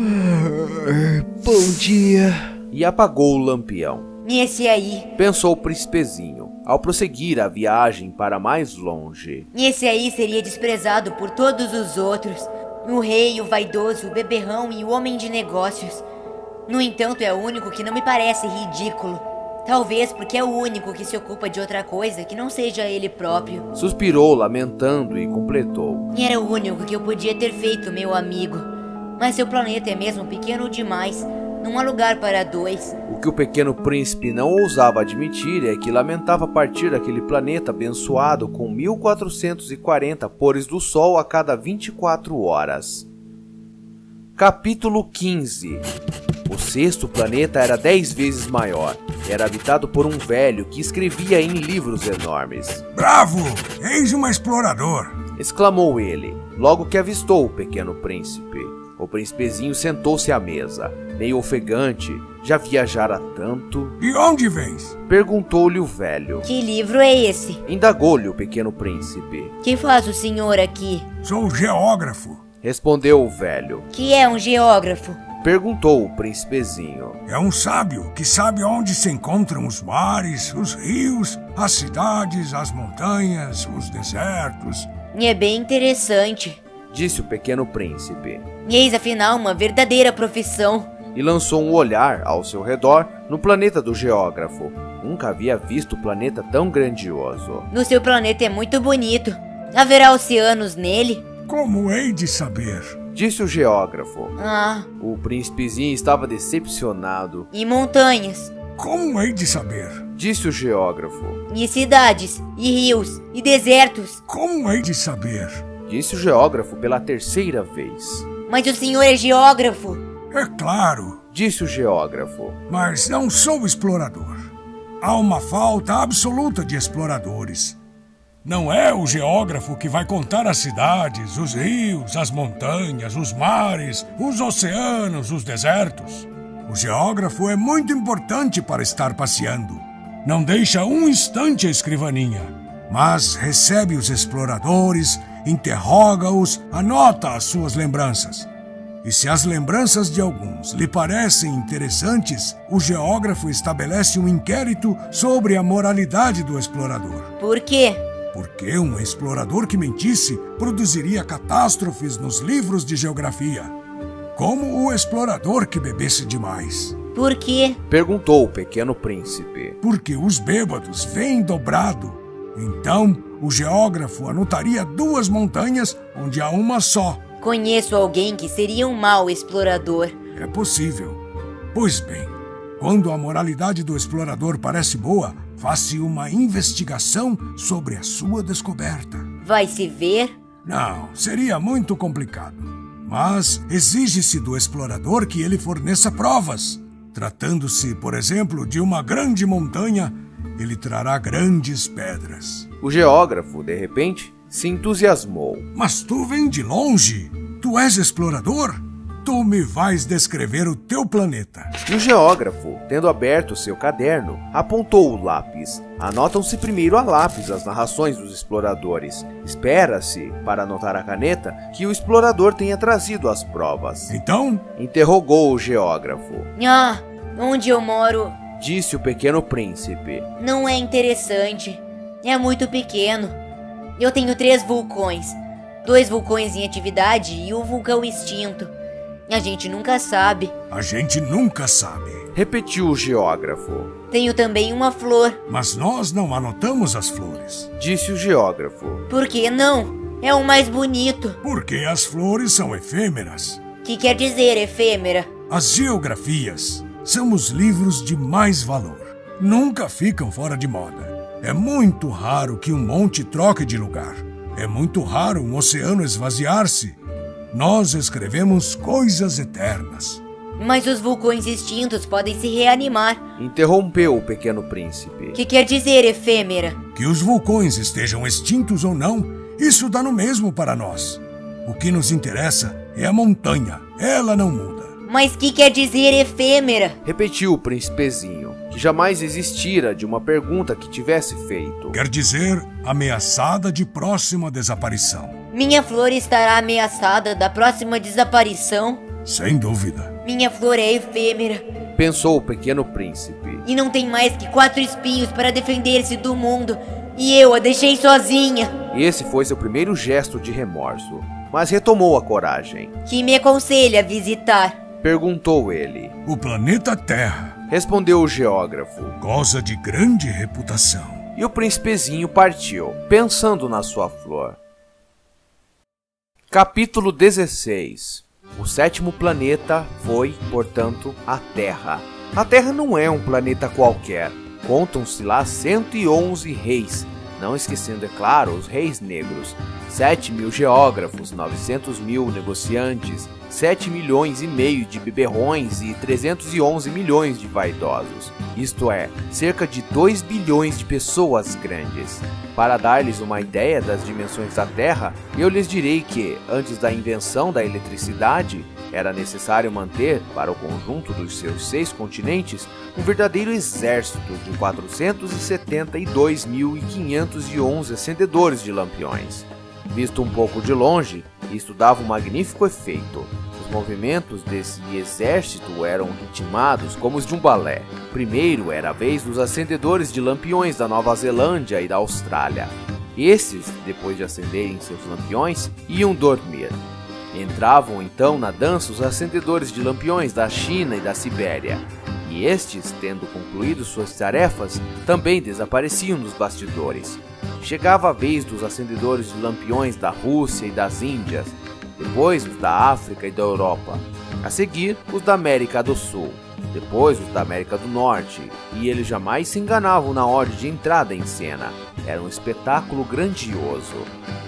Bom dia. E apagou o lampião. E esse aí? Pensou o príncipezinho, ao prosseguir a viagem para mais longe. E esse aí seria desprezado por todos os outros, o rei, o vaidoso, o beberrão e o homem de negócios. No entanto, é o único que não me parece ridículo. Talvez porque é o único que se ocupa de outra coisa que não seja ele próprio. Suspirou, lamentando, e completou. Era o único que eu podia ter feito, meu amigo. Mas seu planeta é mesmo pequeno demais. Não há lugar para dois. O que o pequeno príncipe não ousava admitir é que lamentava partir daquele planeta abençoado com 1440 pores do sol a cada 24 horas. Capítulo 15 O sexto planeta era dez vezes maior. Era habitado por um velho que escrevia em livros enormes. Bravo! Eis um explorador! exclamou ele, logo que avistou o pequeno príncipe. O príncipezinho sentou-se à mesa, meio ofegante, já viajara tanto. De onde vens? Perguntou-lhe o velho. Que livro é esse? Indagou-lhe o pequeno príncipe. Que faz o senhor aqui? Sou geógrafo. Respondeu o velho. Que é um geógrafo? Perguntou o príncipezinho. É um sábio que sabe onde se encontram os mares, os rios, as cidades, as montanhas, os desertos. É bem interessante, disse o pequeno príncipe. Eis afinal uma verdadeira profissão. E lançou um olhar ao seu redor no planeta do geógrafo. Nunca havia visto planeta tão grandioso. No seu planeta é muito bonito. Haverá oceanos nele? Como hei de saber? Disse o geógrafo. Ah. O príncipezinho estava decepcionado. E montanhas? Como hei de saber? Disse o geógrafo. E cidades, e rios, e desertos? Como hei de saber? Disse o geógrafo pela terceira vez. Mas o senhor é geógrafo? É claro. Disse o geógrafo. Mas não sou explorador. Há uma falta absoluta de exploradores. Não é o geógrafo que vai contar as cidades, os rios, as montanhas, os mares, os oceanos, os desertos. O geógrafo é muito importante para estar passeando. Não deixa um instante a escrivaninha, mas recebe os exploradores, interroga-os, anota as suas lembranças. E se as lembranças de alguns lhe parecem interessantes, o geógrafo estabelece um inquérito sobre a moralidade do explorador. Por quê? Porque um explorador que mentisse produziria catástrofes nos livros de geografia. Como o explorador que bebesse demais. Por quê? Perguntou o pequeno príncipe. Porque os bêbados vêm dobrado. Então, o geógrafo anotaria duas montanhas onde há uma só. Conheço alguém que seria um mau explorador. É possível. Pois bem, quando a moralidade do explorador parece boa, Faça uma investigação sobre a sua descoberta. Vai se ver? Não, seria muito complicado. Mas exige-se do explorador que ele forneça provas. Tratando-se, por exemplo, de uma grande montanha, ele trará grandes pedras. O geógrafo, de repente, se entusiasmou. Mas tu vem de longe? Tu és explorador? Tu me vais descrever o teu planeta. E o geógrafo, tendo aberto seu caderno, apontou o lápis. Anotam-se primeiro a lápis as narrações dos exploradores. Espera-se, para anotar a caneta, que o explorador tenha trazido as provas. Então? Interrogou o geógrafo. Ah, onde eu moro? Disse o pequeno príncipe. Não é interessante. É muito pequeno. Eu tenho três vulcões. Dois vulcões em atividade e o um vulcão extinto. A gente nunca sabe. A gente nunca sabe. Repetiu o geógrafo. Tenho também uma flor. Mas nós não anotamos as flores. Disse o geógrafo. Por que não? É o mais bonito. Porque as flores são efêmeras. Que quer dizer efêmera? As geografias são os livros de mais valor. Nunca ficam fora de moda. É muito raro que um monte troque de lugar. É muito raro um oceano esvaziar-se nós escrevemos coisas eternas. Mas os vulcões extintos podem se reanimar. Interrompeu o pequeno príncipe. Que quer dizer efêmera? Que os vulcões estejam extintos ou não, isso dá no mesmo para nós. O que nos interessa é a montanha. Ela não muda. Mas que quer dizer efêmera? Repetiu o príncipezinho, que jamais existira de uma pergunta que tivesse feito. Quer dizer ameaçada de próxima desaparição. Minha flor estará ameaçada da próxima desaparição? Sem dúvida. Minha flor é efêmera. Pensou o pequeno príncipe. E não tem mais que quatro espinhos para defender-se do mundo. E eu a deixei sozinha. Esse foi seu primeiro gesto de remorso. Mas retomou a coragem. Que me aconselha a visitar? Perguntou ele. O planeta Terra. Respondeu o geógrafo. Goza de grande reputação. E o príncipezinho partiu, pensando na sua flor. Capítulo 16 O sétimo planeta foi, portanto, a Terra. A Terra não é um planeta qualquer. Contam-se lá 111 reis, não esquecendo, é claro, os reis negros, 7 mil geógrafos, 900 mil negociantes, 7 milhões e meio de beberrões e 311 milhões de vaidosos, isto é, cerca de 2 bilhões de pessoas grandes. Para dar-lhes uma ideia das dimensões da Terra, eu lhes direi que, antes da invenção da eletricidade, era necessário manter, para o conjunto dos seus seis continentes, um verdadeiro exército de 472.511 acendedores de lampiões. Visto um pouco de longe, isto dava um magnífico efeito. Os movimentos desse exército eram ritmados como os de um balé. Primeiro era a vez dos acendedores de lampiões da Nova Zelândia e da Austrália. Esses, depois de acenderem seus lampiões, iam dormir. Entravam então na dança os acendedores de lampiões da China e da Sibéria, e estes, tendo concluído suas tarefas, também desapareciam nos bastidores. Chegava a vez dos acendedores de lampiões da Rússia e das Índias, depois os da África e da Europa, a seguir os da América do Sul, depois os da América do Norte, e eles jamais se enganavam na ordem de entrada em cena. Era um espetáculo grandioso.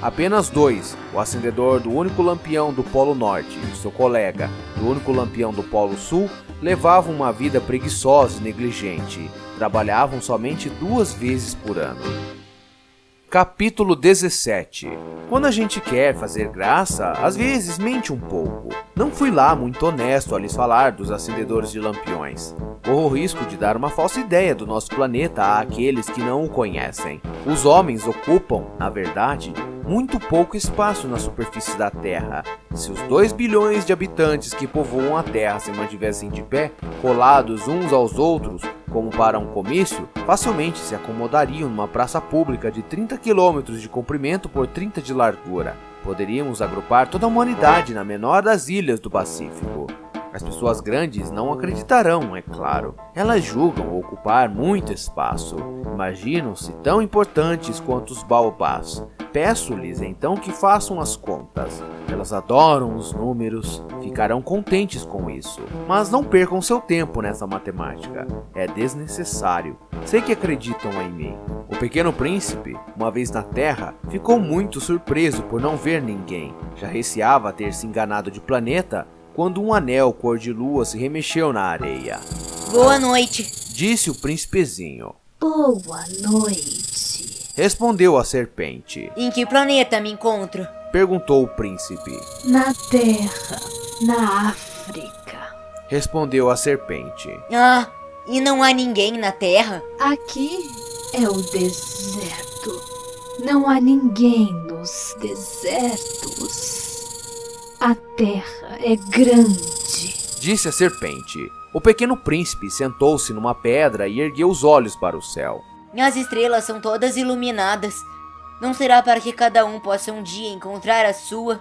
Apenas dois, o acendedor do único lampião do Polo Norte e seu colega do único lampião do Polo Sul, levavam uma vida preguiçosa e negligente. Trabalhavam somente duas vezes por ano. Capítulo 17 Quando a gente quer fazer graça, às vezes mente um pouco. Não fui lá muito honesto a lhes falar dos acendedores de lampiões. Corro o risco de dar uma falsa ideia do nosso planeta àqueles que não o conhecem. Os homens ocupam, na verdade, muito pouco espaço na superfície da Terra. Se os 2 bilhões de habitantes que povoam a Terra se mantivessem de pé, colados uns aos outros, como para um comício, facilmente se acomodariam numa praça pública de 30 quilômetros de comprimento por 30 de largura. Poderíamos agrupar toda a humanidade na menor das ilhas do Pacífico. As pessoas grandes não acreditarão, é claro. Elas julgam ocupar muito espaço. Imaginam-se tão importantes quanto os baobás. Peço-lhes então que façam as contas. Elas adoram os números, ficarão contentes com isso. Mas não percam seu tempo nessa matemática. É desnecessário. Sei que acreditam em mim. O pequeno príncipe, uma vez na Terra, ficou muito surpreso por não ver ninguém. Já receava ter se enganado de planeta quando um anel cor de lua se remexeu na areia. Boa noite, disse o príncipezinho. Boa noite. Respondeu a serpente. Em que planeta me encontro? Perguntou o príncipe. Na Terra, na África. Respondeu a serpente. Ah, e não há ninguém na Terra? Aqui é o deserto. Não há ninguém nos desertos. A Terra é grande. Disse a serpente. O pequeno príncipe sentou-se numa pedra e ergueu os olhos para o céu. As estrelas são todas iluminadas. Não será para que cada um possa um dia encontrar a sua?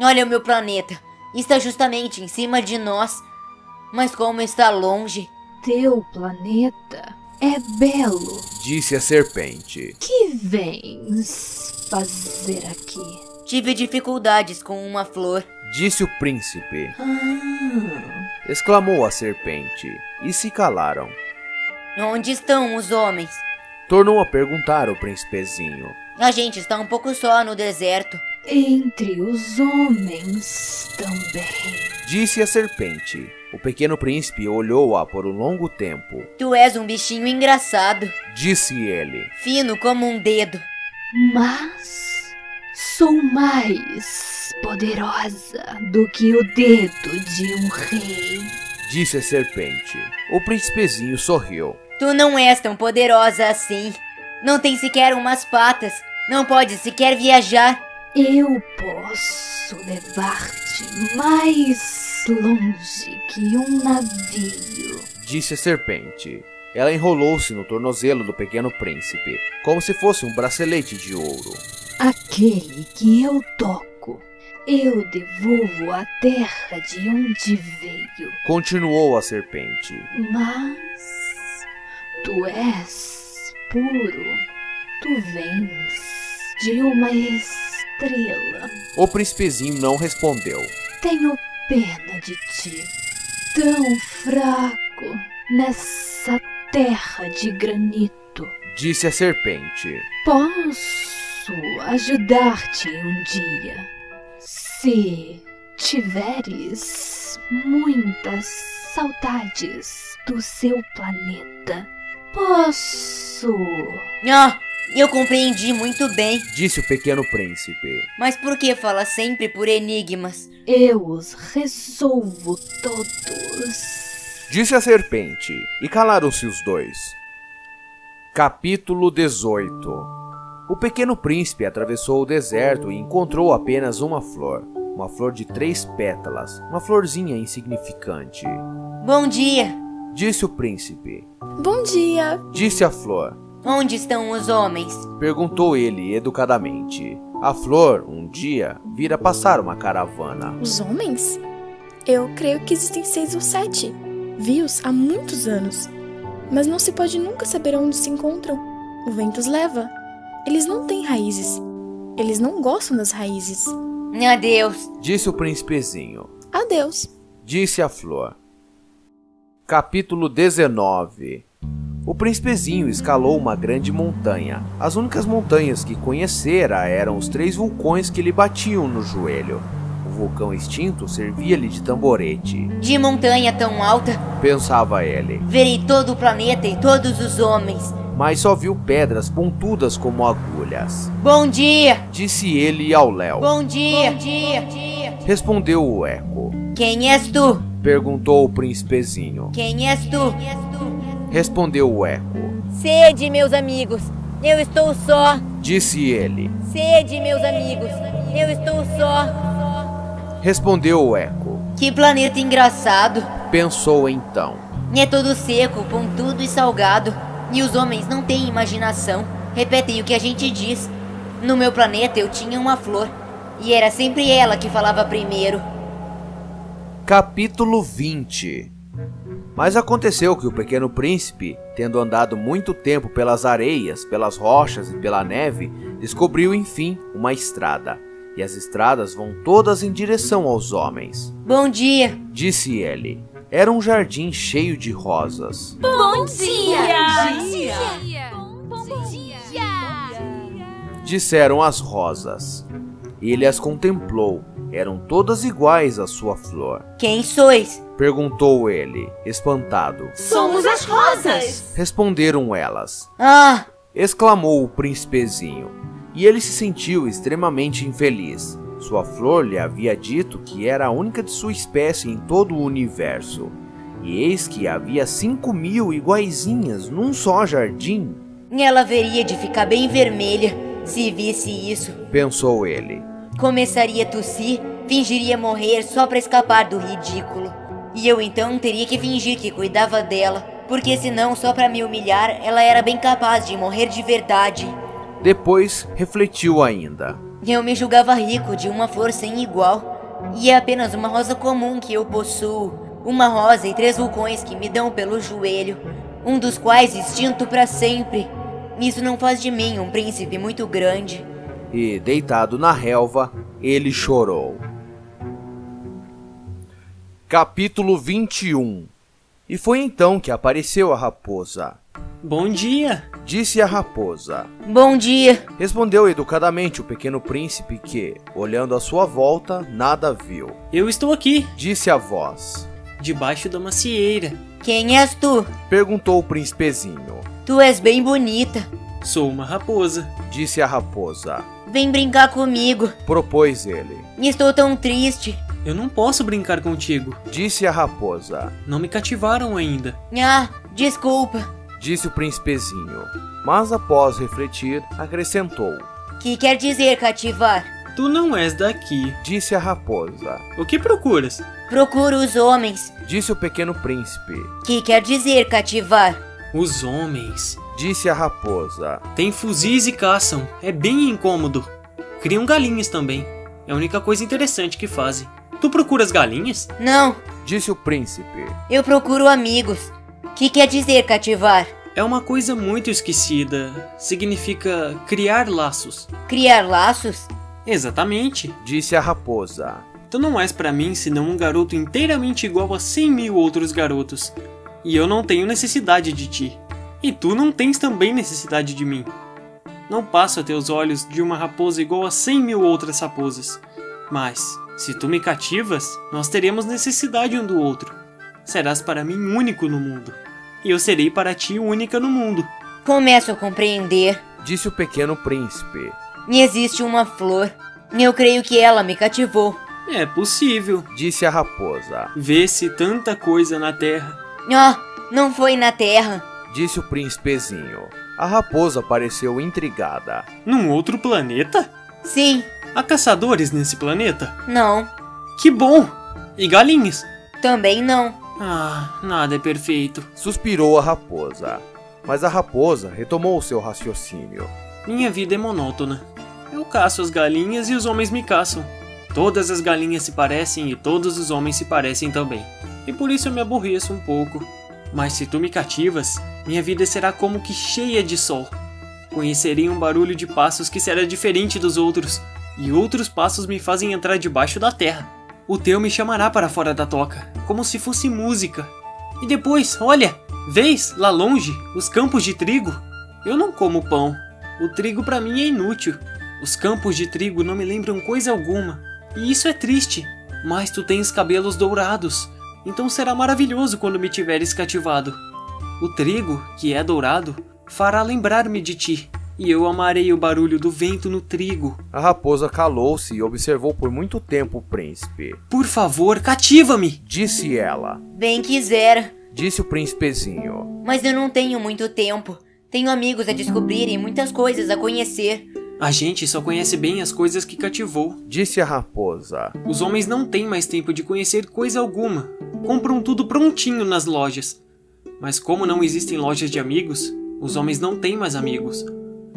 Olha o meu planeta. Está justamente em cima de nós. Mas como está longe. Teu planeta é belo. Disse a serpente. Que vens fazer aqui? Tive dificuldades com uma flor. Disse o príncipe. Ah. Exclamou a serpente. E se calaram. Onde estão os homens? Tornou a perguntar o príncipezinho. A gente está um pouco só no deserto. Entre os homens também. Disse a serpente. O pequeno príncipe olhou-a por um longo tempo. Tu és um bichinho engraçado. Disse ele. Fino como um dedo. Mas sou mais poderosa do que o dedo de um rei. Disse a serpente. O príncipezinho sorriu. Tu não és tão poderosa assim. Não tem sequer umas patas. Não pode sequer viajar. Eu posso levar-te mais longe que um navio. Disse a serpente. Ela enrolou-se no tornozelo do pequeno príncipe, como se fosse um bracelete de ouro. Aquele que eu toco eu devolvo a terra de onde veio. Continuou a serpente. Mas tu és puro. Tu vens de uma estrela. O príncipezinho não respondeu. Tenho pena de ti, tão fraco nessa terra de granito. Disse a serpente. Posso ajudar-te um dia, se tiveres muitas saudades do seu planeta. Posso. Ah, eu compreendi muito bem. Disse o pequeno príncipe. Mas por que fala sempre por enigmas? Eu os resolvo todos. Disse a serpente, e calaram-se os dois. Capítulo 18 O pequeno príncipe atravessou o deserto e encontrou apenas uma flor. Uma flor de três pétalas, uma florzinha insignificante. Bom dia! Disse o príncipe. Bom dia! Disse a flor. Onde estão os homens? Perguntou ele educadamente. A flor, um dia, vira passar uma caravana. Os homens? Eu creio que existem seis ou sete. Vi-os há muitos anos. Mas não se pode nunca saber onde se encontram. O vento os leva. Eles não têm raízes. Eles não gostam das raízes. Adeus. Disse o príncipezinho. Adeus. Disse a flor. Capítulo 19 O príncipezinho escalou uma grande montanha. As únicas montanhas que conhecera eram os três vulcões que lhe batiam no joelho. O vulcão extinto servia-lhe de tamborete. De montanha tão alta, Pensava ele, verei todo o planeta e todos os homens. Mas só viu pedras pontudas como agulhas. Bom dia! Disse ele ao Léo. Bom dia! Bom dia! Respondeu o eco. Quem és tu? Perguntou o príncipezinho. Quem és tu? Respondeu o eco. Sede, meus amigos. Eu estou só. Disse ele. Sede, meus amigos. Eu estou só. Respondeu o eco. Que planeta engraçado. Pensou então. É todo seco, pontudo e salgado. E os homens não têm imaginação. Repetem o que a gente diz. No meu planeta eu tinha uma flor. E era sempre ela que falava primeiro. Capítulo 20 Mas aconteceu que o pequeno príncipe, tendo andado muito tempo pelas areias, pelas rochas e pela neve, descobriu enfim uma estrada. E as estradas vão todas em direção aos homens. Bom dia! Disse ele. Era um jardim cheio de rosas. Bom dia! Bom dia! Bom dia! Disseram as rosas. Ele as contemplou. Eram todas iguais à sua flor. Quem sois? Perguntou ele, espantado. Somos as rosas! Responderam elas. Ah! Exclamou o príncipezinho. E ele se sentiu extremamente infeliz. Sua flor lhe havia dito que era a única de sua espécie em todo o universo. E eis que havia cinco mil iguaizinhas num só jardim. Ela veria de ficar bem vermelha se visse isso. Pensou ele. Começaria a tossir, fingiria morrer só para escapar do ridículo. E eu então teria que fingir que cuidava dela, porque senão, só para me humilhar, ela era bem capaz de morrer de verdade. Depois refletiu ainda. Eu me julgava rico de uma flor sem igual, e é apenas uma rosa comum que eu possuo. Uma rosa e três vulcões que me dão pelo joelho, um dos quais extinto para sempre. Isso não faz de mim um príncipe muito grande. E, deitado na relva, ele chorou. Capítulo 21 E foi então que apareceu a raposa. Bom dia! Disse a raposa. Bom dia! Respondeu educadamente o pequeno príncipe que, olhando à sua volta, nada viu. Eu estou aqui! Disse a voz. Debaixo da macieira. Quem és tu? Perguntou o príncipezinho. Tu és bem bonita. Sou uma raposa. Disse a raposa. Vem brincar comigo. Propôs ele. Estou tão triste. Eu não posso brincar contigo. Disse a raposa. Não me cativaram ainda. Ah, desculpa. Disse o príncipezinho. Mas após refletir, acrescentou. Que quer dizer cativar? Tu não és daqui. Disse a raposa. O que procuras? Procuro os homens. Disse o pequeno príncipe. Que quer dizer cativar? Os homens. Disse a raposa. Tem fuzis e caçam. É bem incômodo. Criam galinhas também. É a única coisa interessante que fazem. Tu procuras galinhas? Não, Disse o príncipe. eu procuro amigos. Que quer dizer cativar? É uma coisa muito esquecida. Significa criar laços. Criar laços? Exatamente. Disse a raposa. Tu não és pra mim senão um garoto inteiramente igual a 100 mil outros garotos. E eu não tenho necessidade de ti. E tu não tens também necessidade de mim. Não passo a teus olhos de uma raposa igual a 100 mil outras raposas. Mas, se tu me cativas, nós teremos necessidade um do outro. Serás para mim único no mundo. E eu serei para ti única no mundo. Começo a compreender. Disse o pequeno príncipe. E existe uma flor. E eu creio que ela me cativou. É possível. Disse a raposa. Vê-se tanta coisa na terra. Oh, não foi na terra. Disse o príncipezinho. A raposa pareceu intrigada. Num outro planeta? Sim. Há caçadores nesse planeta? Não. Que bom! E galinhas? Também não. Ah, nada é perfeito. Suspirou a raposa. Mas a raposa retomou seu raciocínio. Minha vida é monótona. Eu caço as galinhas e os homens me caçam. Todas as galinhas se parecem e todos os homens se parecem também. E por isso eu me aborreço um pouco. Mas se tu me cativas, minha vida será como que cheia de sol. Conhecerei um barulho de passos que será diferente dos outros, e outros passos me fazem entrar debaixo da terra. O teu me chamará para fora da toca, como se fosse música. E depois, olha, vês lá longe os campos de trigo? Eu não como pão. O trigo para mim é inútil. Os campos de trigo não me lembram coisa alguma. E isso é triste. Mas tu tens cabelos dourados, então será maravilhoso quando me tiveres cativado. O trigo, que é dourado, fará lembrar-me de ti, e eu amarei o barulho do vento no trigo. A raposa calou-se e observou por muito tempo o príncipe. Por favor, cativa-me! Disse ela. Bem quisera. Disse o príncipezinho. Mas eu não tenho muito tempo. Tenho amigos a descobrir e muitas coisas a conhecer. A gente só conhece bem as coisas que cativou. Disse a raposa. Os homens não têm mais tempo de conhecer coisa alguma. Compram tudo prontinho nas lojas. Mas como não existem lojas de amigos, os homens não têm mais amigos.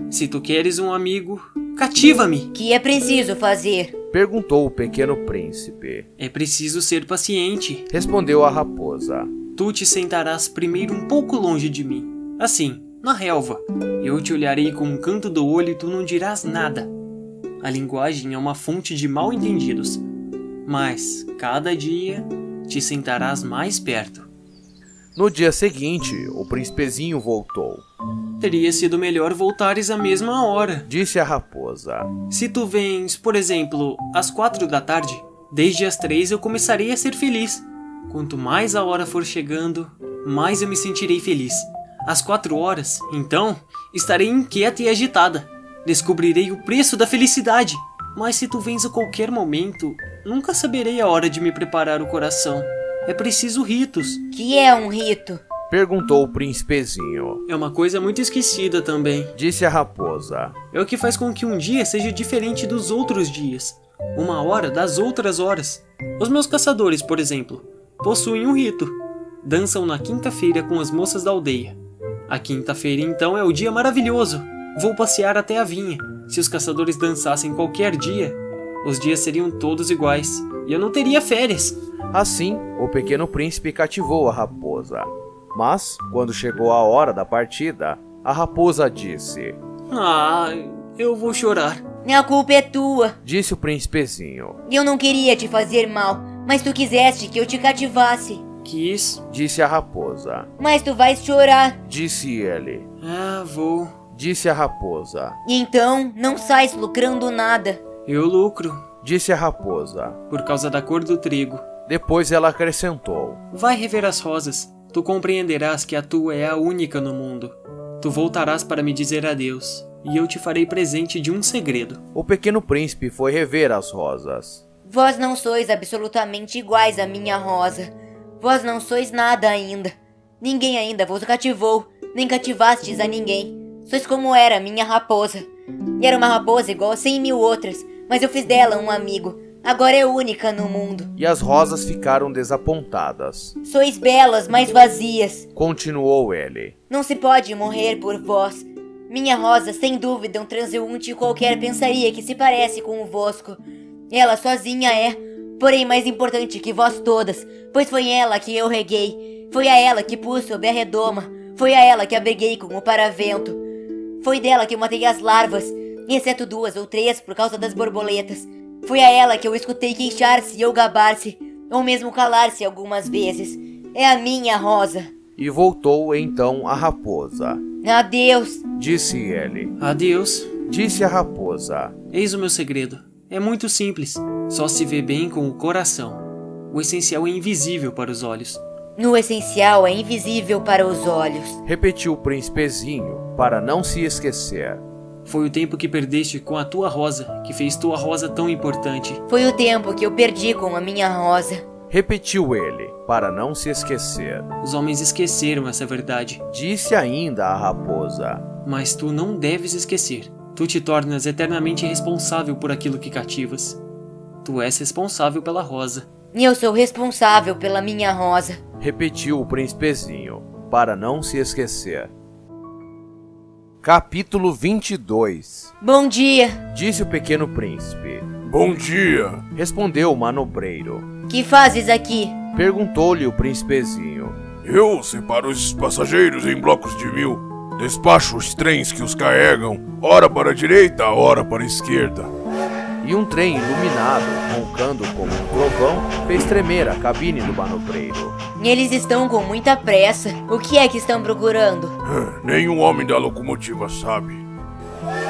Se tu queres um amigo, cativa-me! Que é preciso fazer? Perguntou o pequeno príncipe. É preciso ser paciente. Respondeu a raposa. Tu te sentarás primeiro um pouco longe de mim. Assim, na relva. Eu te olharei com um canto do olho e tu não dirás nada. A linguagem é uma fonte de mal entendidos. Mas, cada dia, te sentarás mais perto. No dia seguinte, o príncipezinho voltou. Teria sido melhor voltares à mesma hora. Disse a raposa. Se tu vens, por exemplo, às quatro da tarde, desde as três eu começarei a ser feliz. Quanto mais a hora for chegando, mais eu me sentirei feliz. Às quatro horas, então, estarei inquieta e agitada. Descobrirei o preço da felicidade. Mas se tu vens a qualquer momento, nunca saberei a hora de me preparar o coração. É preciso ritos. Que é um rito? Perguntou o príncipezinho. É uma coisa muito esquecida também. Disse a raposa. É o que faz com que um dia seja diferente dos outros dias. Uma hora das outras horas. Os meus caçadores, por exemplo, possuem um rito. Dançam na quinta-feira com as moças da aldeia. A quinta-feira, então, é o dia maravilhoso. Vou passear até a vinha. Se os caçadores dançassem qualquer dia, os dias seriam todos iguais. E eu não teria férias. Assim, o pequeno príncipe cativou a raposa. Mas, quando chegou a hora da partida, a raposa disse: Ah, eu vou chorar. A culpa é tua. Disse o príncipezinho. Eu não queria te fazer mal, mas tu quiseste que eu te cativasse. Quis. Disse a raposa. Mas tu vais chorar. Disse ele. Ah, vou. Disse a raposa. Então, não sais lucrando nada. Eu lucro. Disse a raposa. Por causa da cor do trigo. Depois ela acrescentou: Vai rever as rosas. Tu compreenderás que a tua é a única no mundo. Tu voltarás para me dizer adeus, e eu te farei presente de um segredo. O pequeno príncipe foi rever as rosas. Vós não sois absolutamente iguais à minha rosa. Vós não sois nada ainda. Ninguém ainda vos cativou, nem cativastes a ninguém. Sois como era minha raposa. E era uma raposa igual a cem mil outras, mas eu fiz dela um amigo. Agora é única no mundo. E as rosas ficaram desapontadas. Sois belas, mas vazias. Continuou ele. Não se pode morrer por vós. Minha rosa, sem dúvida, um transeunte qualquer pensaria que se parece com o vosco. Ela sozinha é, porém mais importante que vós todas, pois foi ela que eu reguei, foi a ela que pus sob a redoma, foi a ela que abriguei com o paravento, foi dela que matei as larvas, exceto duas ou três por causa das borboletas. Foi a ela que eu escutei queixar-se ou gabar-se, ou mesmo calar-se algumas vezes. É a minha rosa. E voltou então a raposa. Adeus, Disse ele. Adeus. Disse a raposa. Eis o meu segredo. É muito simples. Só se vê bem com o coração. O essencial é invisível para os olhos. no essencial é invisível para os olhos. Repetiu o príncipezinho para não se esquecer. Foi o tempo que perdeste com a tua rosa que fez tua rosa tão importante. Foi o tempo que eu perdi com a minha rosa. Repetiu ele para não se esquecer. Os homens esqueceram essa verdade. Disse ainda a raposa. Mas tu não deves esquecer. Tu te tornas eternamente responsável por aquilo que cativas. Tu és responsável pela rosa. E eu sou responsável pela minha rosa. Repetiu o príncipezinho para não se esquecer. Capítulo 22 Bom dia. Disse o pequeno príncipe. Bom dia. Respondeu o manobreiro. Que fazes aqui? Perguntou-lhe o príncipezinho. Eu separo os passageiros em blocos de mil. Despacho os trens que os carregam, ora para a direita, ora para a esquerda. E um trem iluminado, roncando como um trovão, fez tremer a cabine do manobreiro. Eles estão com muita pressa. O que é que estão procurando? Nenhum homem da locomotiva sabe.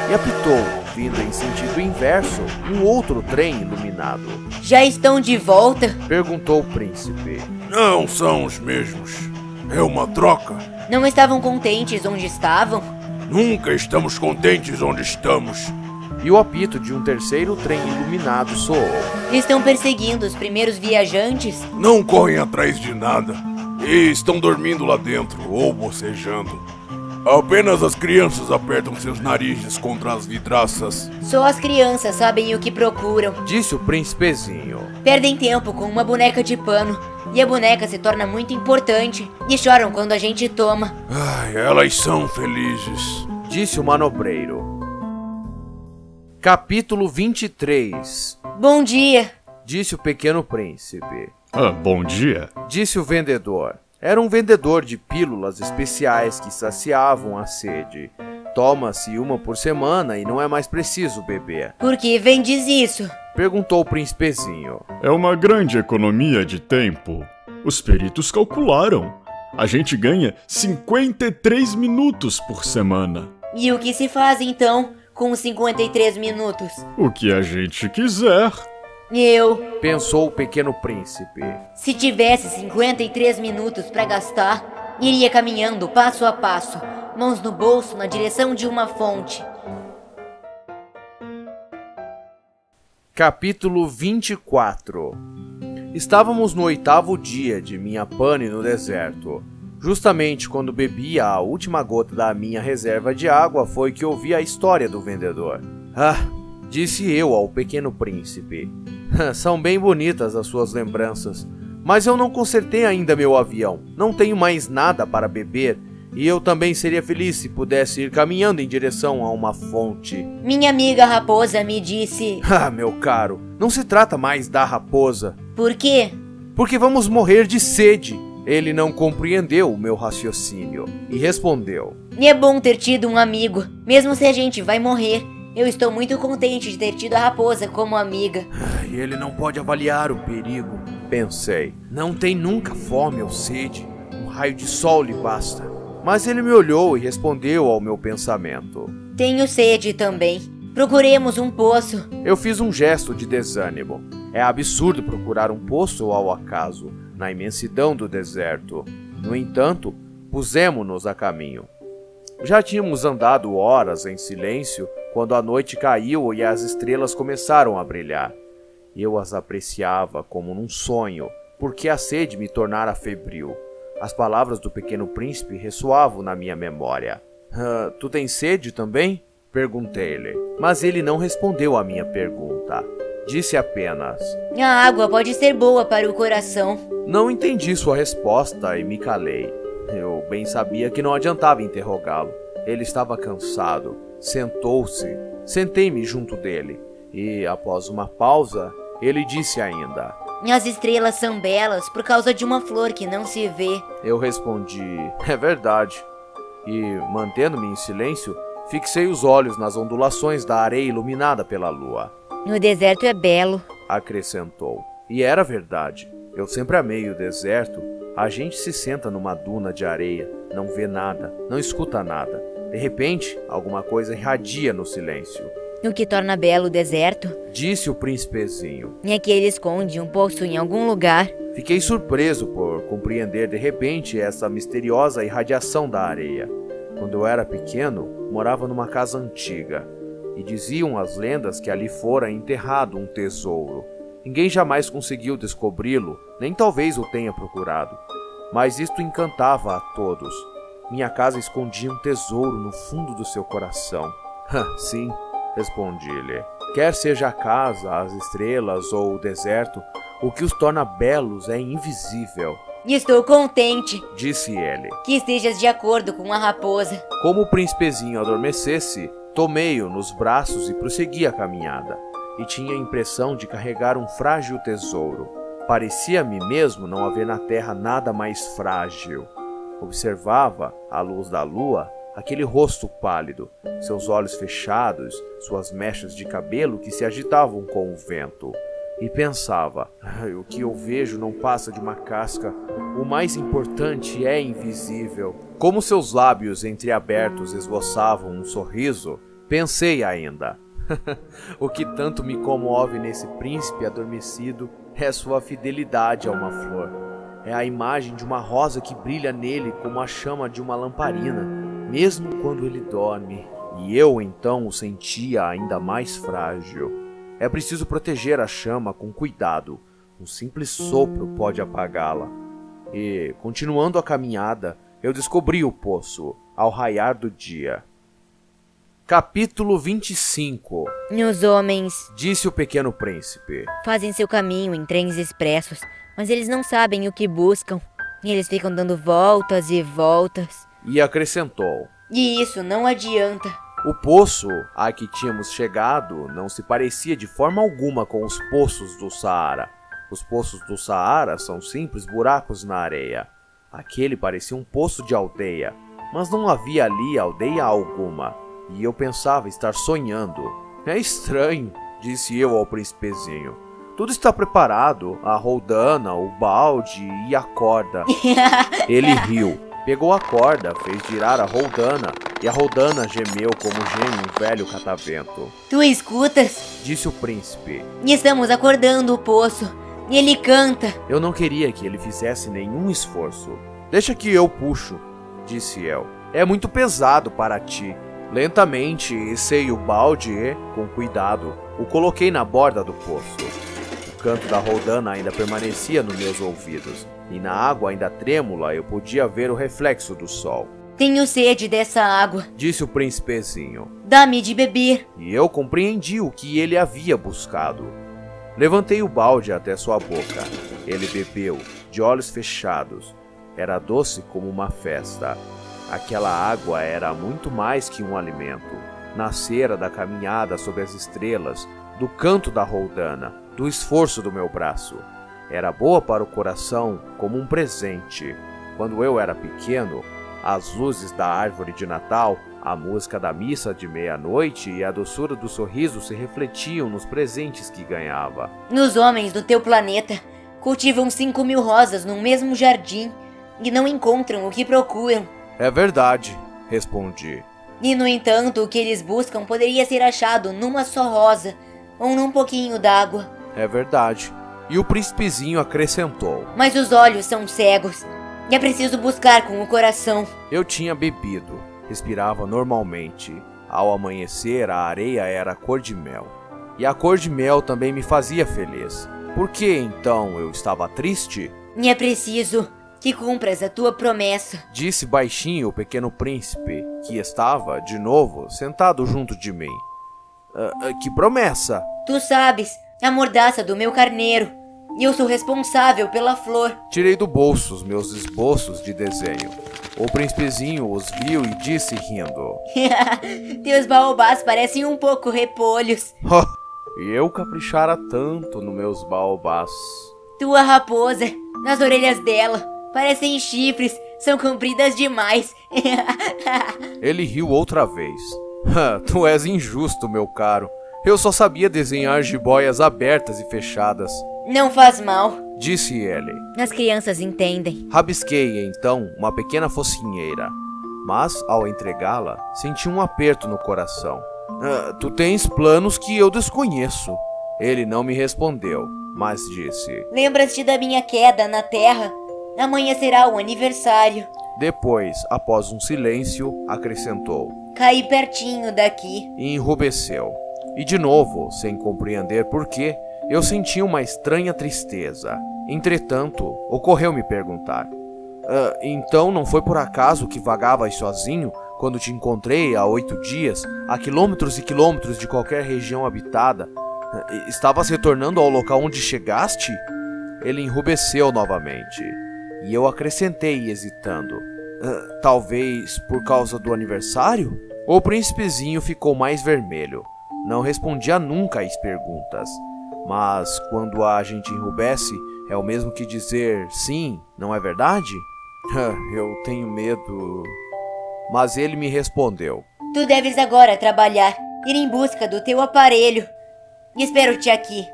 E apitou, vindo em sentido inverso, um outro trem iluminado. Já estão de volta? Perguntou o príncipe. Não são os mesmos. É uma troca. Não estavam contentes onde estavam? Nunca estamos contentes onde estamos. E o apito de um terceiro trem iluminado soou. Estão perseguindo os primeiros viajantes? Não correm atrás de nada. E estão dormindo lá dentro ou bocejando. Apenas as crianças apertam seus narizes contra as vidraças. Só as crianças sabem o que procuram. Disse o príncipezinho. Perdem tempo com uma boneca de pano. E a boneca se torna muito importante. E choram quando a gente toma. Ai, elas são felizes. Disse o manobreiro. Capítulo 23 Bom dia. Disse o pequeno príncipe. Ah, bom dia. Disse o vendedor. Era um vendedor de pílulas especiais que saciavam a sede. Toma-se uma por semana e não é mais preciso beber. Por que vendes isso? Perguntou o príncipezinho. É uma grande economia de tempo. Os peritos calcularam. A gente ganha 53 minutos por semana. E o que se faz então com os 53 minutos? O que a gente quiser. Eu, Pensou o pequeno príncipe. se tivesse 53 minutos para gastar, iria caminhando passo a passo, mãos no bolso na direção de uma fonte. Capítulo 24 Estávamos no oitavo dia de minha pane no deserto. Justamente quando bebia a última gota da minha reserva de água foi que ouvi a história do vendedor. Ah, disse eu ao pequeno príncipe. São bem bonitas as suas lembranças, mas eu não consertei ainda meu avião. Não tenho mais nada para beber e eu também seria feliz se pudesse ir caminhando em direção a uma fonte. Minha amiga raposa me disse: Ah, meu caro, não se trata mais da raposa. Por quê? Porque vamos morrer de sede. Ele não compreendeu o meu raciocínio e respondeu: é bom ter tido um amigo, mesmo se a gente vai morrer. Eu estou muito contente de ter tido a raposa como amiga. E ele não pode avaliar o perigo. Pensei, não tem nunca fome ou sede. Um raio de sol lhe basta. Mas ele me olhou e respondeu ao meu pensamento. Tenho sede também. Procuremos um poço. Eu fiz um gesto de desânimo. É absurdo procurar um poço ao acaso, na imensidão do deserto. No entanto, pusemo-nos a caminho. Já tínhamos andado horas em silêncio quando a noite caiu e as estrelas começaram a brilhar. Eu as apreciava como num sonho, porque a sede me tornara febril. As palavras do pequeno príncipe ressoavam na minha memória. Ah, tu tens sede também? Perguntei-lhe, mas ele não respondeu à minha pergunta. Disse apenas: A água pode ser boa para o coração. Não entendi sua resposta e me calei. Eu bem sabia que não adiantava interrogá-lo. Ele estava cansado. Sentou-se. Sentei-me junto dele E, após uma pausa, ele disse ainda: As estrelas são belas por causa de uma flor que não se vê. Eu respondi: É verdade. E, mantendo-me em silêncio, fixei os olhos nas ondulações da areia iluminada pela lua. No deserto é belo, acrescentou. E era verdade. Eu sempre amei o deserto. A gente se senta numa duna de areia, não vê nada, não escuta nada. De repente, alguma coisa irradia no silêncio. O que torna belo o deserto? Disse o príncipezinho. É que ele esconde um poço em algum lugar. Fiquei surpreso por compreender de repente essa misteriosa irradiação da areia. Quando eu era pequeno, morava numa casa antiga e diziam as lendas que ali fora enterrado um tesouro. Ninguém jamais conseguiu descobri-lo, nem talvez o tenha procurado. Mas isto encantava a todos. Minha casa escondia um tesouro no fundo do seu coração. Sim, respondi-lhe. Quer seja a casa, as estrelas ou o deserto, o que os torna belos é invisível. Estou contente, disse ele, que estejas de acordo com a raposa. Como o príncipezinho adormecesse, tomei-o nos braços e prossegui a caminhada. E tinha a impressão de carregar um frágil tesouro. Parecia-me mesmo não haver na terra nada mais frágil. Observava, à luz da lua, aquele rosto pálido, seus olhos fechados, suas mechas de cabelo que se agitavam com o vento. E pensava: o que eu vejo não passa de uma casca. O mais importante é invisível. Como seus lábios entreabertos esboçavam um sorriso, pensei ainda: (laughs) o que tanto me comove nesse príncipe adormecido é sua fidelidade a uma flor. É a imagem de uma rosa que brilha nele como a chama de uma lamparina, mesmo quando ele dorme. E eu então o sentia ainda mais frágil. É preciso proteger a chama com cuidado. Um simples sopro pode apagá-la. E, continuando a caminhada, eu descobri o poço ao raiar do dia. Capítulo 25 Os homens, disse o pequeno príncipe, fazem seu caminho em trens expressos, mas eles não sabem o que buscam. E eles ficam dando voltas e voltas. E acrescentou: E isso não adianta. O poço a que tínhamos chegado não se parecia de forma alguma com os poços do Saara. Os poços do Saara são simples buracos na areia. Aquele parecia um poço de aldeia, mas não havia ali aldeia alguma. E eu pensava estar sonhando. É estranho, disse eu ao príncipezinho. Tudo está preparado: a roldana, o balde e a corda. (laughs) Ele riu, pegou a corda, fez girar a roldana e a roldana gemeu como geme um velho catavento. Tu escutas? Disse o príncipe. Estamos acordando o poço. E ele canta. Eu não queria que ele fizesse nenhum esforço. Deixa que eu puxo, disse eu. É muito pesado para ti. Lentamente essei o balde e, com cuidado, o coloquei na borda do poço. O canto da roldana ainda permanecia nos meus ouvidos, e na água ainda trêmula eu podia ver o reflexo do sol. Tenho sede dessa água, disse o príncipezinho. Dá-me de beber. E eu compreendi o que ele havia buscado. Levantei o balde até sua boca. Ele bebeu, de olhos fechados. Era doce como uma festa. Aquela água era muito mais que um alimento. Nascera da caminhada sob as estrelas, do canto da roldana, do esforço do meu braço. Era boa para o coração como um presente. Quando eu era pequeno, as luzes da árvore de Natal, a música da missa de meia-noite e a doçura do sorriso se refletiam nos presentes que ganhava. Nos homens do teu planeta cultivam cinco mil rosas no mesmo jardim e não encontram o que procuram. É verdade, respondi. E no entanto, o que eles buscam poderia ser achado numa só rosa ou num pouquinho d'água. É verdade. E o príncipezinho acrescentou: Mas os olhos são cegos. E é preciso buscar com o coração. Eu tinha bebido, respirava normalmente. Ao amanhecer, a areia era cor de mel. E a cor de mel também me fazia feliz. Por que então eu estava triste? E é preciso que cumpras a tua promessa. Disse baixinho o pequeno príncipe, que estava, de novo, sentado junto de mim. Uh, uh, que promessa? Tu sabes, a mordaça do meu carneiro. E eu sou responsável pela flor. Tirei do bolso os meus esboços de desenho. O príncipezinho os viu e disse rindo: (laughs) Teus baobás parecem um pouco repolhos. E eu caprichara tanto nos meus baobás. Tua raposa, nas orelhas dela, parecem chifres, são compridas demais. (laughs) Ele riu outra vez. tu és injusto, meu caro. Eu só sabia desenhar jiboias abertas e fechadas. Não faz mal, Disse ele. as crianças entendem. Rabisquei então uma pequena focinheira, mas ao entregá-la, senti um aperto no coração. "Ah, tu tens planos que eu desconheço. Ele não me respondeu, mas disse. Lembras-te da minha queda na terra? Amanhã será o aniversário. Depois, após um silêncio, acrescentou Caí pertinho daqui. e enrubesceu. E de novo, sem compreender por quê, eu senti uma estranha tristeza. Entretanto, ocorreu-me perguntar: "Ah, então não foi por acaso que vagavas sozinho quando te encontrei há oito dias, a quilômetros e quilômetros de qualquer região habitada? Ah, Estavas retornando ao local onde chegaste? Ele enrubesceu novamente. E eu acrescentei, hesitando: "Ah, talvez por causa do aniversário? O príncipezinho ficou mais vermelho. Não respondia nunca às perguntas. Mas quando a gente enrubesce, é o mesmo que dizer sim, não é verdade? (laughs) Eu tenho medo. Mas ele me respondeu. Tu deves agora trabalhar, ir em busca do teu aparelho. Espero-te aqui.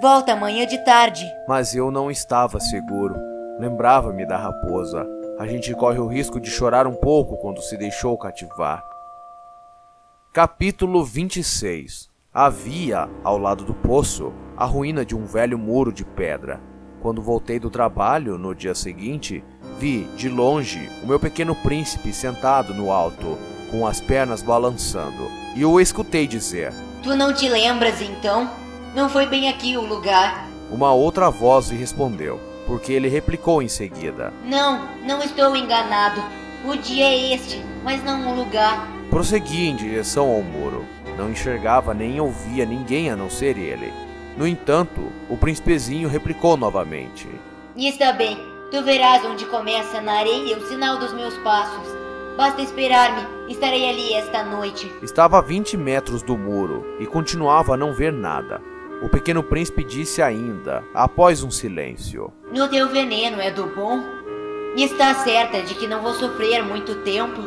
Volta amanhã de tarde. Mas eu não estava seguro. Lembrava-me da raposa. A gente corre o risco de chorar um pouco quando se deixou cativar. Capítulo 26 Havia, ao lado do poço, a ruína de um velho muro de pedra. Quando voltei do trabalho, no dia seguinte, vi, de longe, o meu pequeno príncipe sentado no alto, com as pernas balançando, e o escutei dizer: Tu não te lembras então? Não foi bem aqui o lugar. Uma outra voz lhe respondeu, porque ele replicou em seguida. Não, não estou enganado. O dia é este, mas não o lugar. Prossegui em direção ao muro. Não enxergava nem ouvia ninguém a não ser ele. No entanto, o príncipezinho replicou novamente. Está bem, tu verás onde começa na areia o sinal dos meus passos. Basta esperar-me, estarei ali esta noite. Estava a 20 metros do muro e continuava a não ver nada. O pequeno príncipe disse ainda, após um silêncio: No teu veneno é do bom? E está certa de que não vou sofrer muito tempo?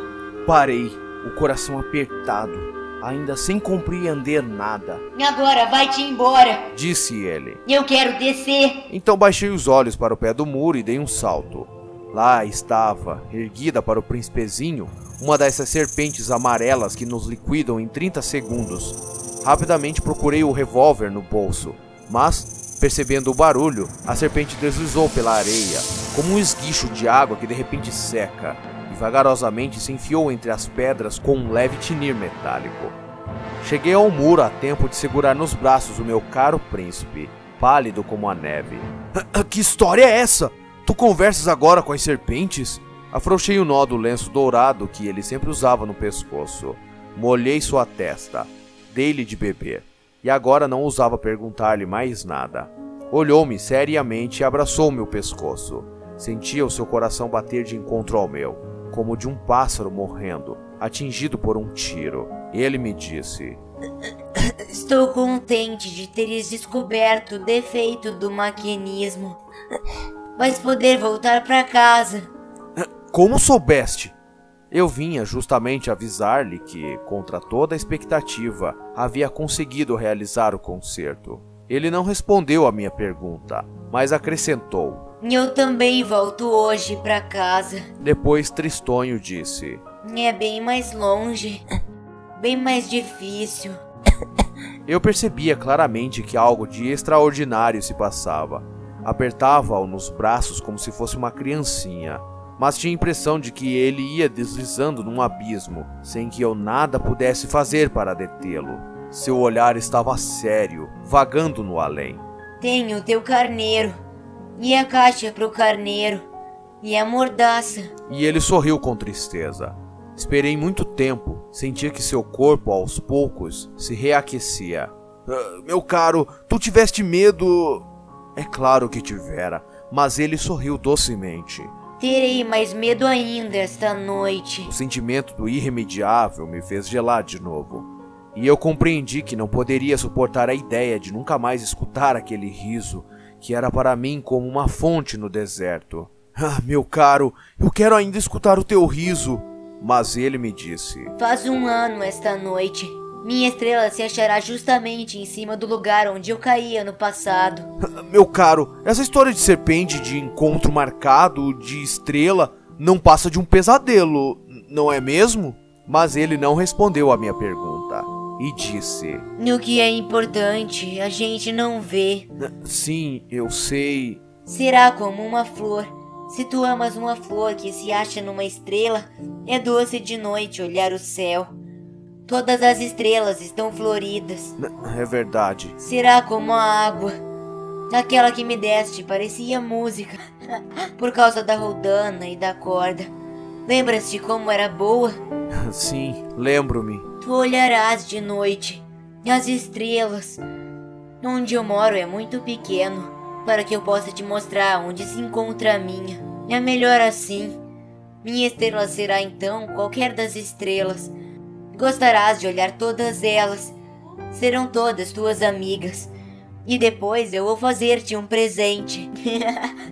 Parei, o coração apertado, ainda sem compreender nada. Agora vai-te embora. Disse ele. Eu quero descer. Então baixei os olhos para o pé do muro e dei um salto. Lá estava, erguida para o príncipezinho, uma dessas serpentes amarelas que nos liquidam em 30 segundos. Rapidamente procurei o revólver no bolso, mas, percebendo o barulho, a serpente deslizou pela areia, como um esguicho de água que de repente seca, e vagarosamente se enfiou entre as pedras com um leve tinir metálico. Cheguei ao muro a tempo de segurar nos braços o meu caro príncipe, pálido como a neve. (clears throat) Que história é essa? Tu conversas agora com as serpentes? Afrouxei o nó do lenço dourado que ele sempre usava no pescoço. Molhei sua testa. Dei-lhe de beber. E agora não ousava perguntar-lhe mais nada. Olhou-me seriamente e abraçou meu pescoço. Sentia o seu coração bater de encontro ao meu, como de um pássaro morrendo, atingido por um tiro. Ele me disse: Estou contente de teres descoberto o defeito do maquinismo. Vais poder voltar para casa. Como soubeste? Eu vinha justamente avisar-lhe que, contra toda a expectativa, havia conseguido realizar o concerto. Ele não respondeu à minha pergunta, mas acrescentou. Eu também volto hoje para casa. Depois Tristonho disse: É bem mais longe, bem mais difícil. Eu percebia claramente que algo de extraordinário se passava. Apertava-o nos braços como se fosse uma criancinha, mas tinha a impressão de que ele ia deslizando num abismo, sem que eu nada pudesse fazer para detê-lo. Seu olhar estava sério, vagando no além. Tenho teu carneiro, e a caixa pro carneiro, e a mordaça. E ele sorriu com tristeza. Esperei muito tempo, sentia que seu corpo aos poucos se reaquecia. "Ah, meu caro, tu tiveste medo. É claro que tivera, mas ele sorriu docemente. Terei mais medo ainda esta noite. O sentimento do irremediável me fez gelar de novo. E eu compreendi que não poderia suportar a ideia de nunca mais escutar aquele riso, que era para mim como uma fonte no deserto. Ah, meu caro, eu quero ainda escutar o teu riso. Mas ele me disse: Faz um ano esta noite. Minha estrela se achará justamente em cima do lugar onde eu caía no passado. Meu caro, essa história de serpente, de encontro marcado, de estrela, não passa de um pesadelo, não é mesmo? Mas ele não respondeu à minha pergunta e disse: No que é importante, a gente não vê. Sim, eu sei. Será como uma flor. Se tu amas uma flor que se acha numa estrela, é doce de noite olhar o céu. Todas as estrelas estão floridas. É verdade. Será como a água. Aquela que me deste parecia música, (laughs) por causa da rodana e da corda. Lembras-te como era boa? Sim, lembro-me. Tu olharás de noite, as estrelas. Onde eu moro é muito pequeno, para que eu possa te mostrar onde se encontra a minha. É melhor assim. Minha estrela será então qualquer das estrelas. Gostarás de olhar todas elas. Serão todas tuas amigas. E depois eu vou fazer-te um presente.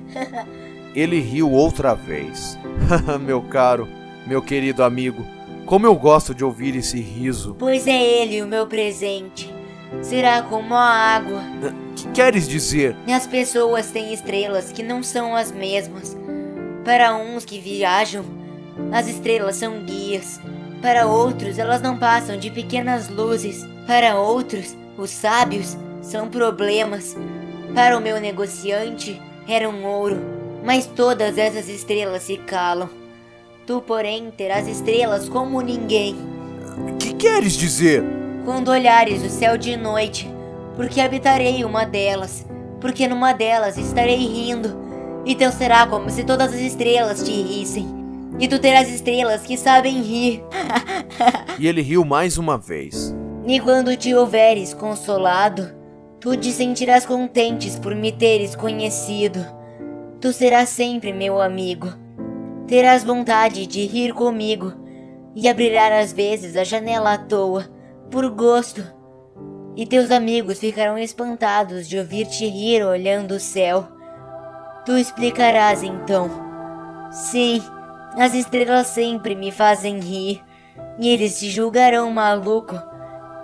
(laughs) Ele riu outra vez. (laughs) meu caro, meu querido amigo, como eu gosto de ouvir esse riso. Pois é ele o meu presente. Será como a água. Que queres dizer? As pessoas têm estrelas que não são as mesmas. Para uns que viajam, as estrelas são guias. Para outros, elas não passam de pequenas luzes. Para outros, os sábios são problemas. Para o meu negociante, era um ouro. Mas todas essas estrelas se calam. Tu, porém, terás estrelas como ninguém. Que queres dizer? Quando olhares o céu de noite, porque habitarei uma delas, porque numa delas estarei rindo. Então será como se todas as estrelas te rissem. E tu terás estrelas que sabem rir. (laughs) e ele riu mais uma vez. E quando te houveres consolado, tu te sentirás contentes por me teres conhecido. Tu serás sempre meu amigo. Terás vontade de rir comigo e abrirás às vezes a janela à toa, por gosto. E teus amigos ficarão espantados de ouvir-te rir olhando o céu. Tu explicarás então. Sim, as estrelas sempre me fazem rir, e eles te julgarão maluco.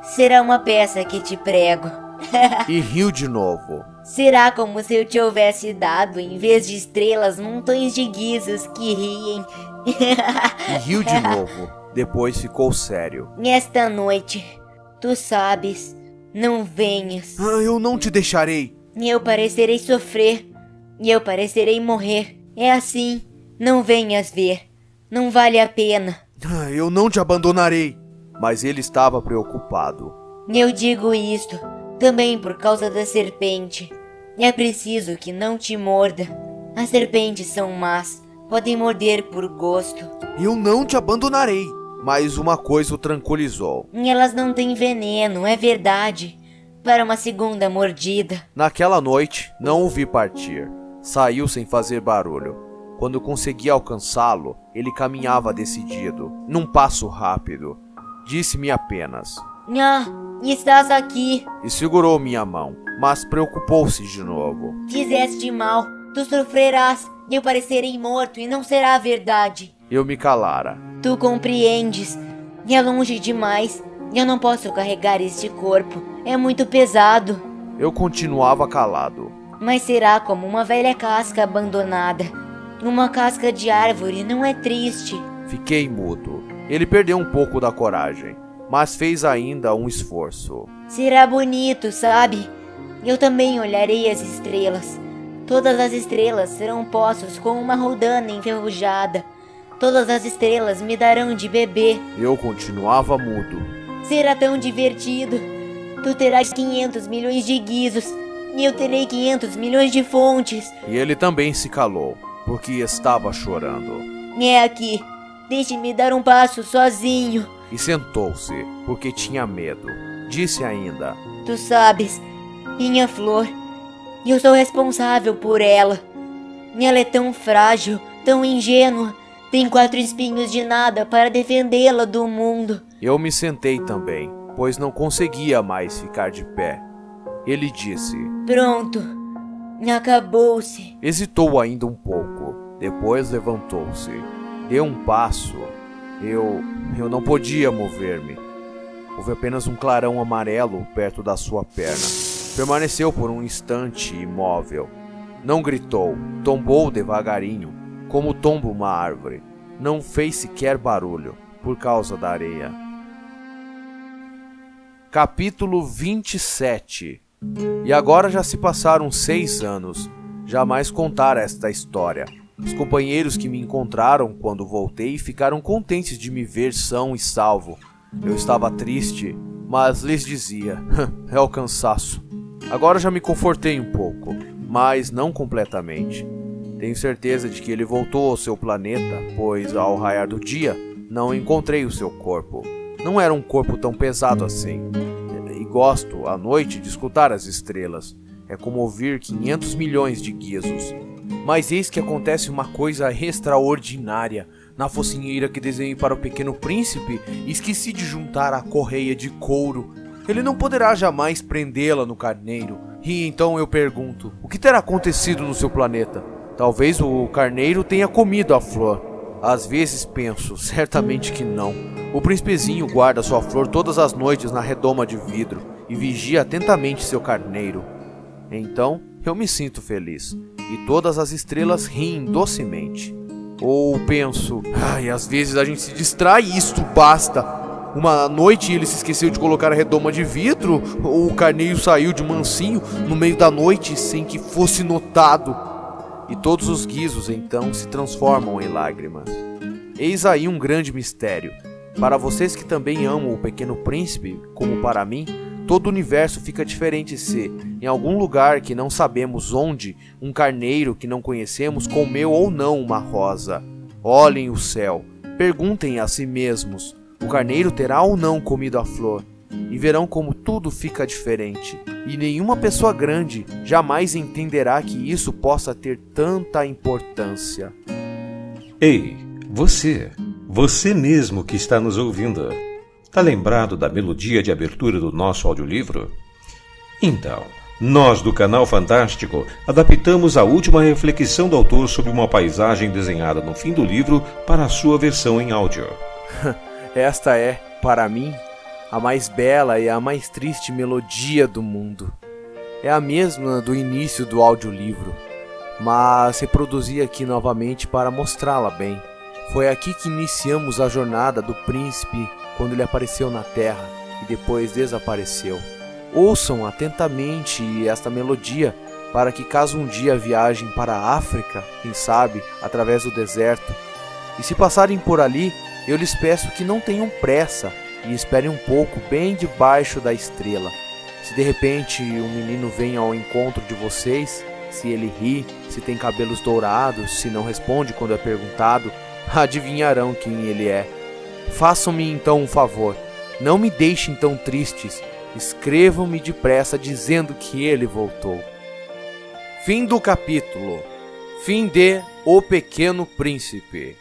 Será uma peça que te prego. (laughs) e riu de novo. Será como se eu te houvesse dado, em vez de estrelas, montões de guizos que riem. e riu de novo. Depois ficou sério. Esta noite, tu sabes, não venhas. Ah, eu não te deixarei. Eu parecerei sofrer. E eu parecerei morrer. É assim. Não venhas ver. Não vale a pena. Ah, eu não te abandonarei. Mas ele estava preocupado. Eu digo isto também por causa da serpente. É preciso que não te morda. As serpentes são más. Podem morder por gosto. Eu não te abandonarei. Mas uma coisa o tranquilizou. Elas não têm veneno, é verdade. Para uma segunda mordida. Naquela noite, não o vi partir. Saiu sem fazer barulho. Quando consegui alcançá-lo, ele caminhava decidido, num passo rápido. Disse-me apenas: Ah, estás aqui. E segurou minha mão, mas preocupou-se de novo. Fizeste mal, tu sofrerás. Eu parecerei morto e não será verdade. Eu me calara. Tu compreendes. É longe demais. Eu não posso carregar este corpo. É muito pesado. Eu continuava calado. Mas será como uma velha casca abandonada. Uma casca de árvore não é triste. Fiquei mudo. Ele perdeu um pouco da coragem, mas fez ainda um esforço. Será bonito, sabe? Eu também olharei as estrelas. Todas as estrelas serão poços com uma rodana enferrujada. Todas as estrelas me darão de beber. Eu continuava mudo. Será tão divertido. Tu terás 500 milhões de guizos e eu terei 500 milhões de fontes. E ele também se calou, porque estava chorando. É aqui. Deixe-me dar um passo sozinho. E sentou-se, porque tinha medo. Disse ainda: Tu sabes, minha flor, eu sou responsável por ela. Ela é tão frágil, tão ingênua. Tem quatro espinhos de nada para defendê-la do mundo. Eu me sentei também, pois não conseguia mais ficar de pé. Ele disse: Pronto. Acabou-se. Hesitou ainda um pouco. Depois levantou-se. Deu um passo. Eu. Eu não podia mover-me. Houve apenas um clarão amarelo perto da sua perna. Permaneceu por um instante imóvel. Não gritou, tombou devagarinho, como tomba uma árvore. Não fez sequer barulho, por causa da areia. Capítulo 27 E agora já se passaram seis anos. Jamais contar esta história. Os companheiros que me encontraram quando voltei ficaram contentes de me ver são e salvo. Eu estava triste, mas lhes dizia: é o cansaço. Agora já me confortei um pouco, mas não completamente. Tenho certeza de que ele voltou ao seu planeta, pois ao raiar do dia não encontrei o seu corpo. Não era um corpo tão pesado assim. E gosto, à noite, de escutar as estrelas. É como ouvir 500 milhões de guizos. Mas eis que acontece uma coisa extraordinária. Na focinheira que desenhei para o pequeno príncipe, esqueci de juntar a correia de couro. Ele não poderá jamais prendê-la no carneiro. E então eu pergunto: o que terá acontecido no seu planeta? Talvez o carneiro tenha comido a flor. Às vezes penso, certamente que não. O príncipezinho guarda sua flor todas as noites na redoma de vidro e vigia atentamente seu carneiro. Então eu me sinto feliz e todas as estrelas riem docemente. Ou penso, ai, às vezes a gente se distrai e isto basta. Uma noite ele se esqueceu de colocar a redoma de vidro, ou o carneiro saiu de mansinho no meio da noite sem que fosse notado e todos os guizos então se transformam em lágrimas. Eis aí um grande mistério. Para vocês que também amam o Pequeno Príncipe, como para mim, todo o universo fica diferente se, em algum lugar que não sabemos onde, um carneiro que não conhecemos comeu ou não uma rosa. Olhem o céu, perguntem a si mesmos: o carneiro terá ou não comido a flor? E verão como tudo fica diferente e nenhuma pessoa grande jamais entenderá que isso possa ter tanta importância. Ei, você, você mesmo que está nos ouvindo, tá lembrado da melodia de abertura do nosso audiolivro? Então, nós do Canal Fantástico adaptamos a última reflexão do autor sobre uma paisagem desenhada no fim do livro para a sua versão em áudio. (laughs) Esta é, para mim, a mais bela e a mais triste melodia do mundo. É a mesma do início do audiolivro, mas reproduzi aqui novamente para mostrá-la bem. Foi aqui que iniciamos a jornada do príncipe quando ele apareceu na Terra e depois desapareceu. Ouçam atentamente esta melodia para que, caso um dia viajem para a África, quem sabe, através do deserto, e se passarem por ali, eu lhes peço que não tenham pressa e esperem um pouco bem debaixo da estrela. Se de repente um menino vem ao encontro de vocês, se ele ri, se tem cabelos dourados, se não responde quando é perguntado, (laughs) adivinharão quem ele é. Façam-me então um favor, não me deixem tão tristes, escrevam-me depressa dizendo que ele voltou. Fim do capítulo. Fim de O Pequeno Príncipe.